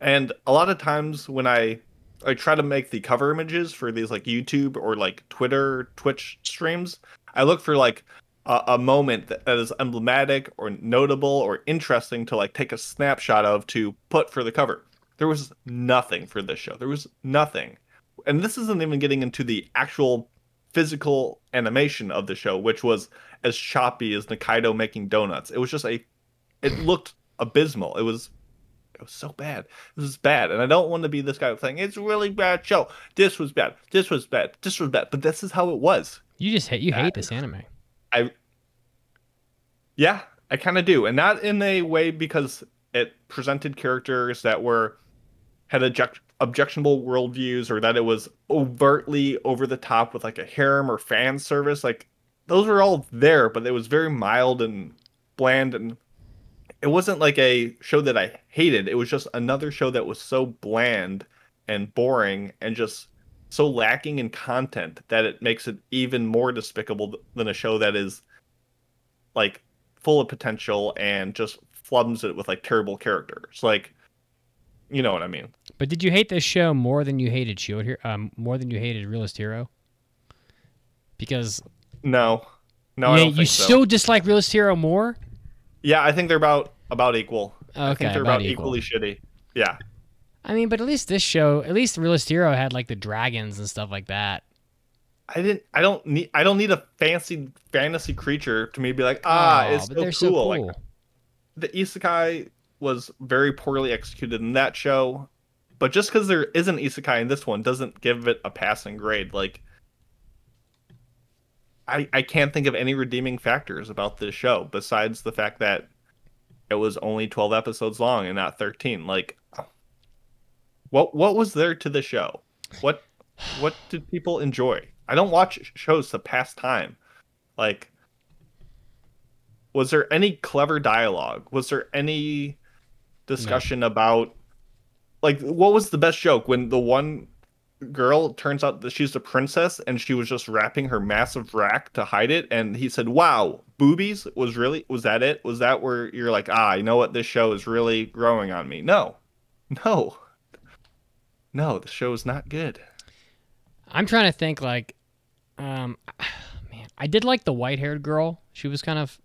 And a lot of times when I I try to make the cover images for these like YouTube or like Twitter, Twitch streams, I look for like a, a moment that, that is emblematic or notable or interesting to like take a snapshot of to put for the cover. There was nothing for this show. There was nothing. And this isn't even getting into the actual physical animation of the show, which was as choppy as Nikaido making donuts. It was just a it looked abysmal. It was it was so bad. This is bad. And I don't want to be this guy saying it's a really bad show. This was bad. This was bad. This was bad. But this is how it was. you just hate you hate this anime. I. Yeah, I kind of do, and not in a way because it presented characters that were had object, objectionable worldviews or that it was overtly over the top with like a harem or fan service. Like those were all there, but it was very mild and bland, and it wasn't like a show that I hated. It was just another show that was so bland and boring and just so lacking in content that it makes it even more despicable than a show that is like full of potential and just flubs it with like terrible characters. Like, you know what I mean? But did you hate this show more than you hated Shield Hero? Um, more than you hated Realist Hero? Because No, no, I don't you think so. still dislike Realist Hero more. Yeah, I think they're about about equal. I Okay, think they're about about, equal. equally shitty. Yeah, I mean, but at least this show, at least Realist Hero had like the dragons and stuff like that. I didn't. I don't need. I don't need a fancy fantasy creature to me be like, ah, Aw, it's so they're cool. Like the isekai was very poorly executed in that show, but just because there is an isekai in this one doesn't give it a passing grade. Like, I I can't think of any redeeming factors about this show besides the fact that it was only twelve episodes long and not thirteen. Like, what what was there to the show? What what did people enjoy? I don't watch shows to pass time. Like, was there any clever dialogue? Was there any discussion about like what was the best joke when the one girl turns out that she's a princess and she was just wrapping her massive rack to hide it and he said wow boobies was really was that it was that where you're like ah you know what this show is really growing on me no no no the show is not good I'm trying to think like, um, man, I did like the white haired girl. She was kind of,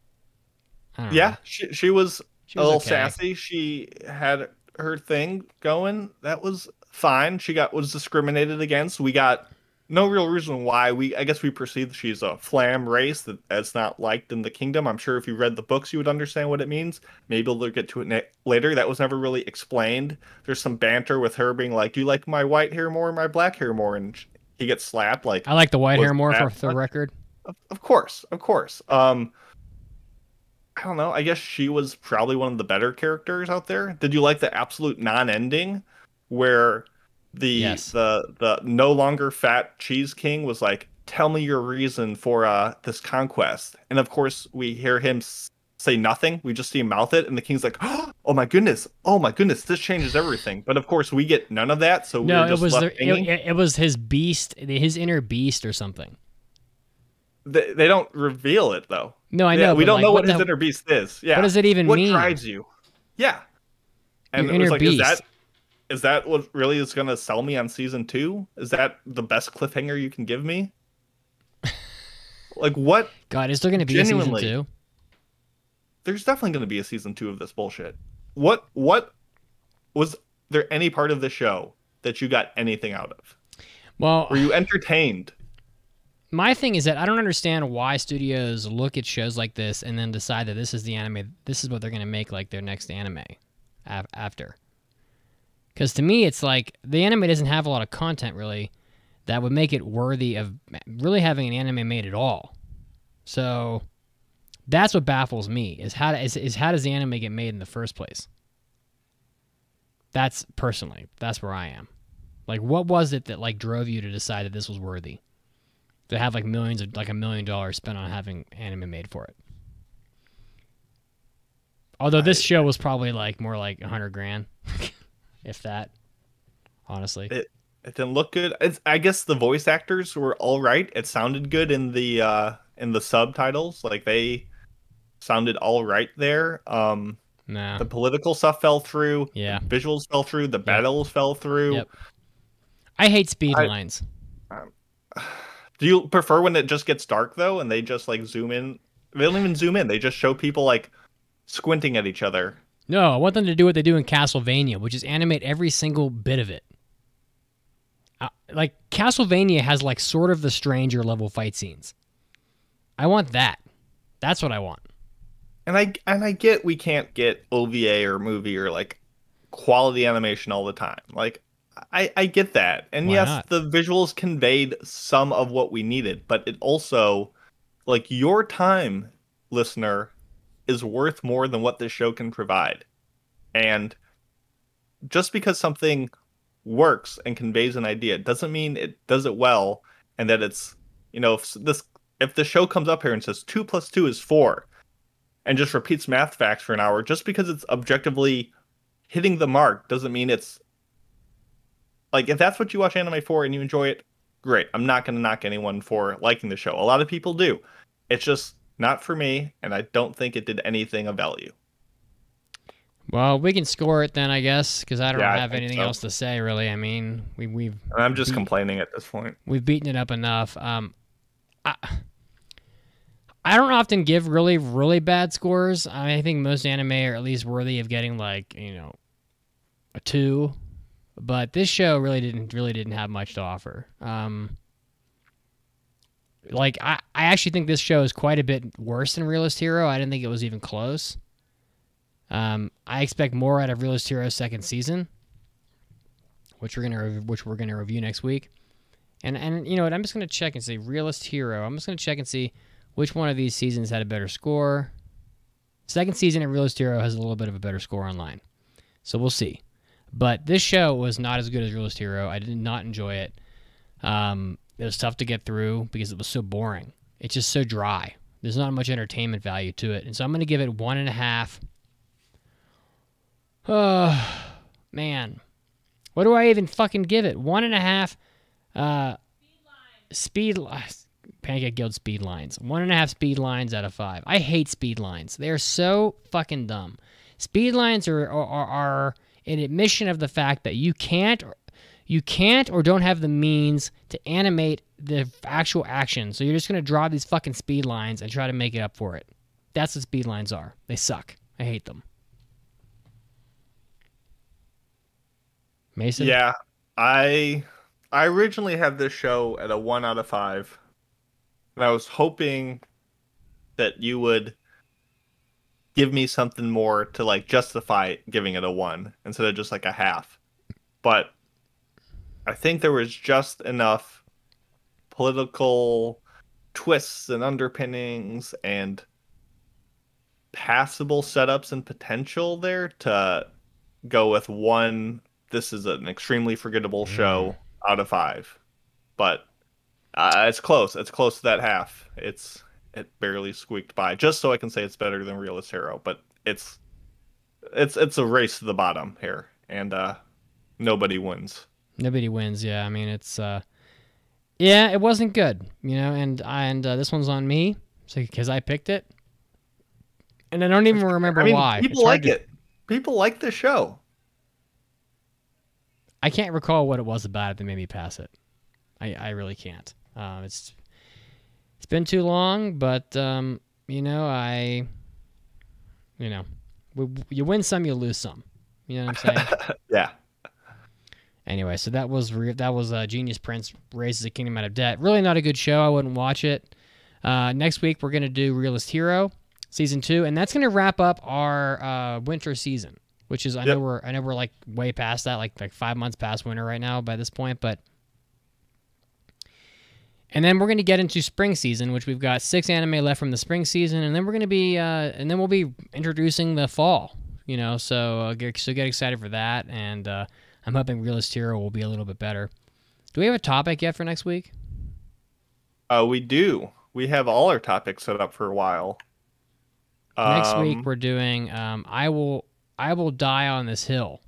don't know. yeah she, she was she a little okay. sassy. She had her thing going. That was fine. She got was discriminated against. We got no real reason why. We I guess we perceive she's a flam race that that's not liked in the kingdom. I'm sure if you read the books, you would understand what it means. Maybe we'll get to it later. That was never really explained. There's some banter with her being like, "Do you like my white hair more or my black hair more?" And he gets slapped. Like I like the white hair more for the record. of, of course, of course. Um, I don't know. I guess she was probably one of the better characters out there. Did you like the absolute non-ending, where the Yes. the the no longer fat cheese king was like, "Tell me your reason for uh this conquest," and of course we hear him say nothing. We just see him mouth it, and the king's like, "Oh my goodness, oh my goodness, this changes everything." But of course we get none of that, so No, it was the, it, it was his beast, his inner beast or something. They, they don't reveal it though. No, I Yeah, know. we don't like, know what, the- his inner beast is. Yeah. What does it even what mean? drives you? Yeah. And Your it was inner like, is that is that what really is going to sell me on season two? Is that the best cliffhanger you can give me? like what? God, is there going to be a season two? There's definitely going to be a season two of this bullshit. What? What was there any part of the show that you got anything out of? Well, Were you entertained? My thing is that I don't understand why studios look at shows like this and then decide that this is the anime, this is what they're going to make like their next anime af- after. Because to me, it's like the anime doesn't have a lot of content really that would make it worthy of really having an anime made at all. So that's what baffles me is how is, is how does the anime get made in the first place? That's personally, that's where I am. Like, what was it that like drove you to decide that this was worthy? To have like millions of like a million dollars spent on having anime made for it. Although this show was probably like more like a hundred grand, if that. Honestly, It it didn't look good. It's, I guess the voice actors were all right. It sounded good in the uh in the subtitles. Like they sounded all right there. Um no. the political stuff fell through. Yeah. Visuals fell through. The battles fell through. Yep. I hate speed I- lines. Do you prefer when it just gets dark though, and they just like zoom in? They don't even zoom in. They just show people like squinting at each other. No, I want them to do what they do in Castlevania, which is animate every single bit of it. Uh, like Castlevania has like sort of the stranger level fight scenes. I want that. That's what I want. And I and I get we can't get OVA or movie or like quality animation all the time. Like I I get that. And Why yes, not? the visuals conveyed some of what we needed, but it also like your time, listener, is worth more than what this show can provide. And just because something works and conveys an idea doesn't mean it does it well and that it's you know if this if the show comes up here and says 2 plus 2 is 4 and just repeats math facts for an hour just because it's objectively hitting the mark doesn't mean it's like if that's what you watch anime for and you enjoy it great i'm not going to knock anyone for liking the show a lot of people do it's just not for me and i don't think it did anything of value Well, we can score it then, I guess, because I don't Yeah, have think anything so. else to say really. I mean, we we've and i'm just Beat- complaining at this point we've beaten it up enough. Um, I I don't often give really really bad scores. I, mean, I think most anime are at least worthy of getting like you know a two, but this show really didn't really didn't have much to offer. Um, like I I actually think this show is quite a bit worse than Realist Hero. I didn't think it was even close. Um, I expect more out of Realist Hero's second season, which we're gonna which we're gonna review next week. And and you know what? I'm just gonna check and see Realist Hero. I'm just gonna check and see which one of these seasons had a better score. Second season of Realist Hero has a little bit of a better score online, so we'll see. But this show was not as good as Realist Hero. I did not enjoy it. Um, it was tough to get through because it was so boring. It's just so dry. There's not much entertainment value to it, and so I'm gonna give it one and a half. Oh man, what do I even fucking give it? One and a half. Uh, speed lines. Pancake Guild speed lines. One and a half speed lines out of five. I hate speed lines. They're so fucking dumb. Speed lines are are, are, are an admission of the fact that you can't you can't or don't have the means to animate the actual action. So you're just gonna draw these fucking speed lines and try to make it up for it. That's what speed lines are. They suck. I hate them. Mason. Yeah, I I originally had this show at a one out of five, and I was hoping that you would give me something more to like justify giving it a one instead of just like a half. But I think there was just enough political twists and underpinnings and passable setups and potential there to go with one this is an extremely forgettable show out of five. But uh, it's close. It's close to that half. It's it barely squeaked by just so i can say it's better than realist hero but it's it's it's a race to the bottom here and uh nobody wins Nobody wins. Yeah, I mean it's uh, yeah, it wasn't good, you know, and I, and uh, this one's on me, so because I picked it, and I don't even remember i mean why. people like to- it people like the show I can't recall what it was about it that made me pass it. I, I really can't. Um, it's it's been too long, but um, you know, I you know, w- you win some, you lose some. You know what I'm saying? yeah. Anyway, so that was re- that was uh, Genius Prince raises a kingdom out of debt. Really not a good show. I wouldn't watch it. Uh, next week we're gonna do Realist Hero season two, and that's gonna wrap up our uh, winter season. Which is I know we're I know we're like way past that, like like five months past winter right now by this point, but. And then we're going to get into spring season, which we've got six anime left from the spring season, and then we're going to be, uh, and then we'll be introducing the fall. You know, so uh, get, so get excited for that, and uh, I'm hoping Realist Hero will be a little bit better. Do we have a topic yet for next week? Uh, we do. We have all our topics set up for a while. next Um, week we're doing um, I will I will die on this hill,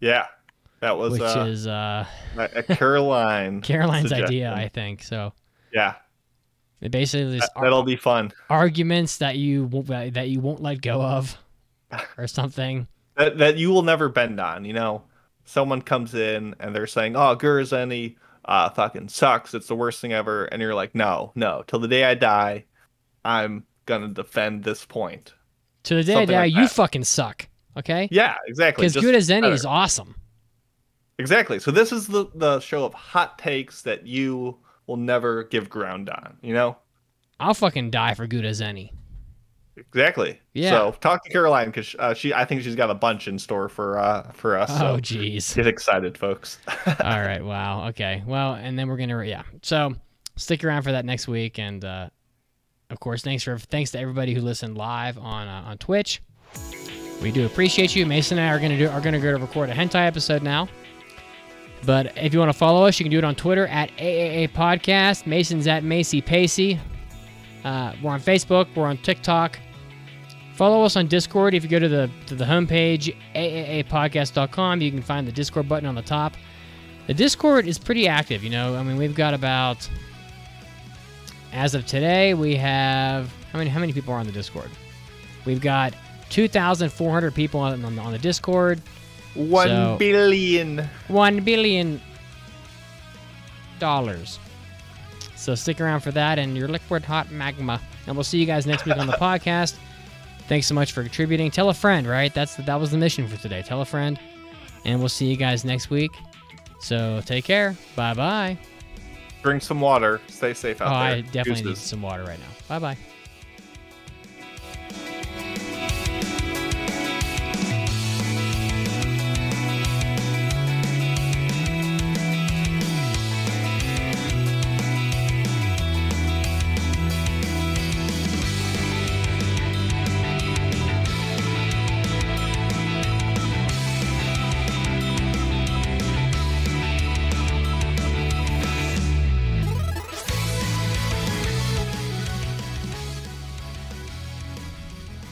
Yeah, that was which uh, is uh, a a Caroline. Caroline's idea. I think. So Yeah, it basically is that, that'll be fun. arguments that you won't, that you won't let go of, or something. That that you will never bend on. You know, someone comes in and they're saying, "Oh, Gurazeni uh, fucking sucks. It's the worst thing ever," and you're like, "No, no. Till the day I die, I'm gonna defend this point." To the day I die, like you that. fucking suck. Okay. Yeah, exactly. Because Gurazeni better. is awesome. Exactly. So this is the the show of hot takes that you will never give ground on. You know. I'll fucking die for Gurazeni. Exactly. Yeah. So talk to Caroline because uh, she, I think she's got a bunch in store for uh for us. Oh, so jeez. get excited, folks. All right. Wow. Okay. Well, and then we're gonna yeah. So stick around for that next week, and uh, of course, thanks for thanks to everybody who listened live on uh, on Twitch. We do appreciate you. Mason and I are gonna do are gonna go to record a hentai episode now. But if you want to follow us, you can do it on Twitter at AAA Podcast. Mason's at Macy Pacey. Uh, we're on Facebook. We're on TikTok. Follow us on Discord. If you go to the to the homepage aaapodcast.com, you can find the Discord button on the top. The Discord is pretty active. You know, I mean, we've got about as of today, we have how many how many people are on the Discord? We've got 2,400 people on, on, on the Discord. One So- billion. One billion dollars. So stick around for that and your liquid hot magma. And we'll see you guys next week on the podcast. Thanks so much for contributing. Tell a friend, right? That's the, that was the mission for today. Tell a friend. And we'll see you guys next week. So take care. Bye bye. Drink some water. Stay safe Oh, out there. I definitely need some water right now. Bye bye.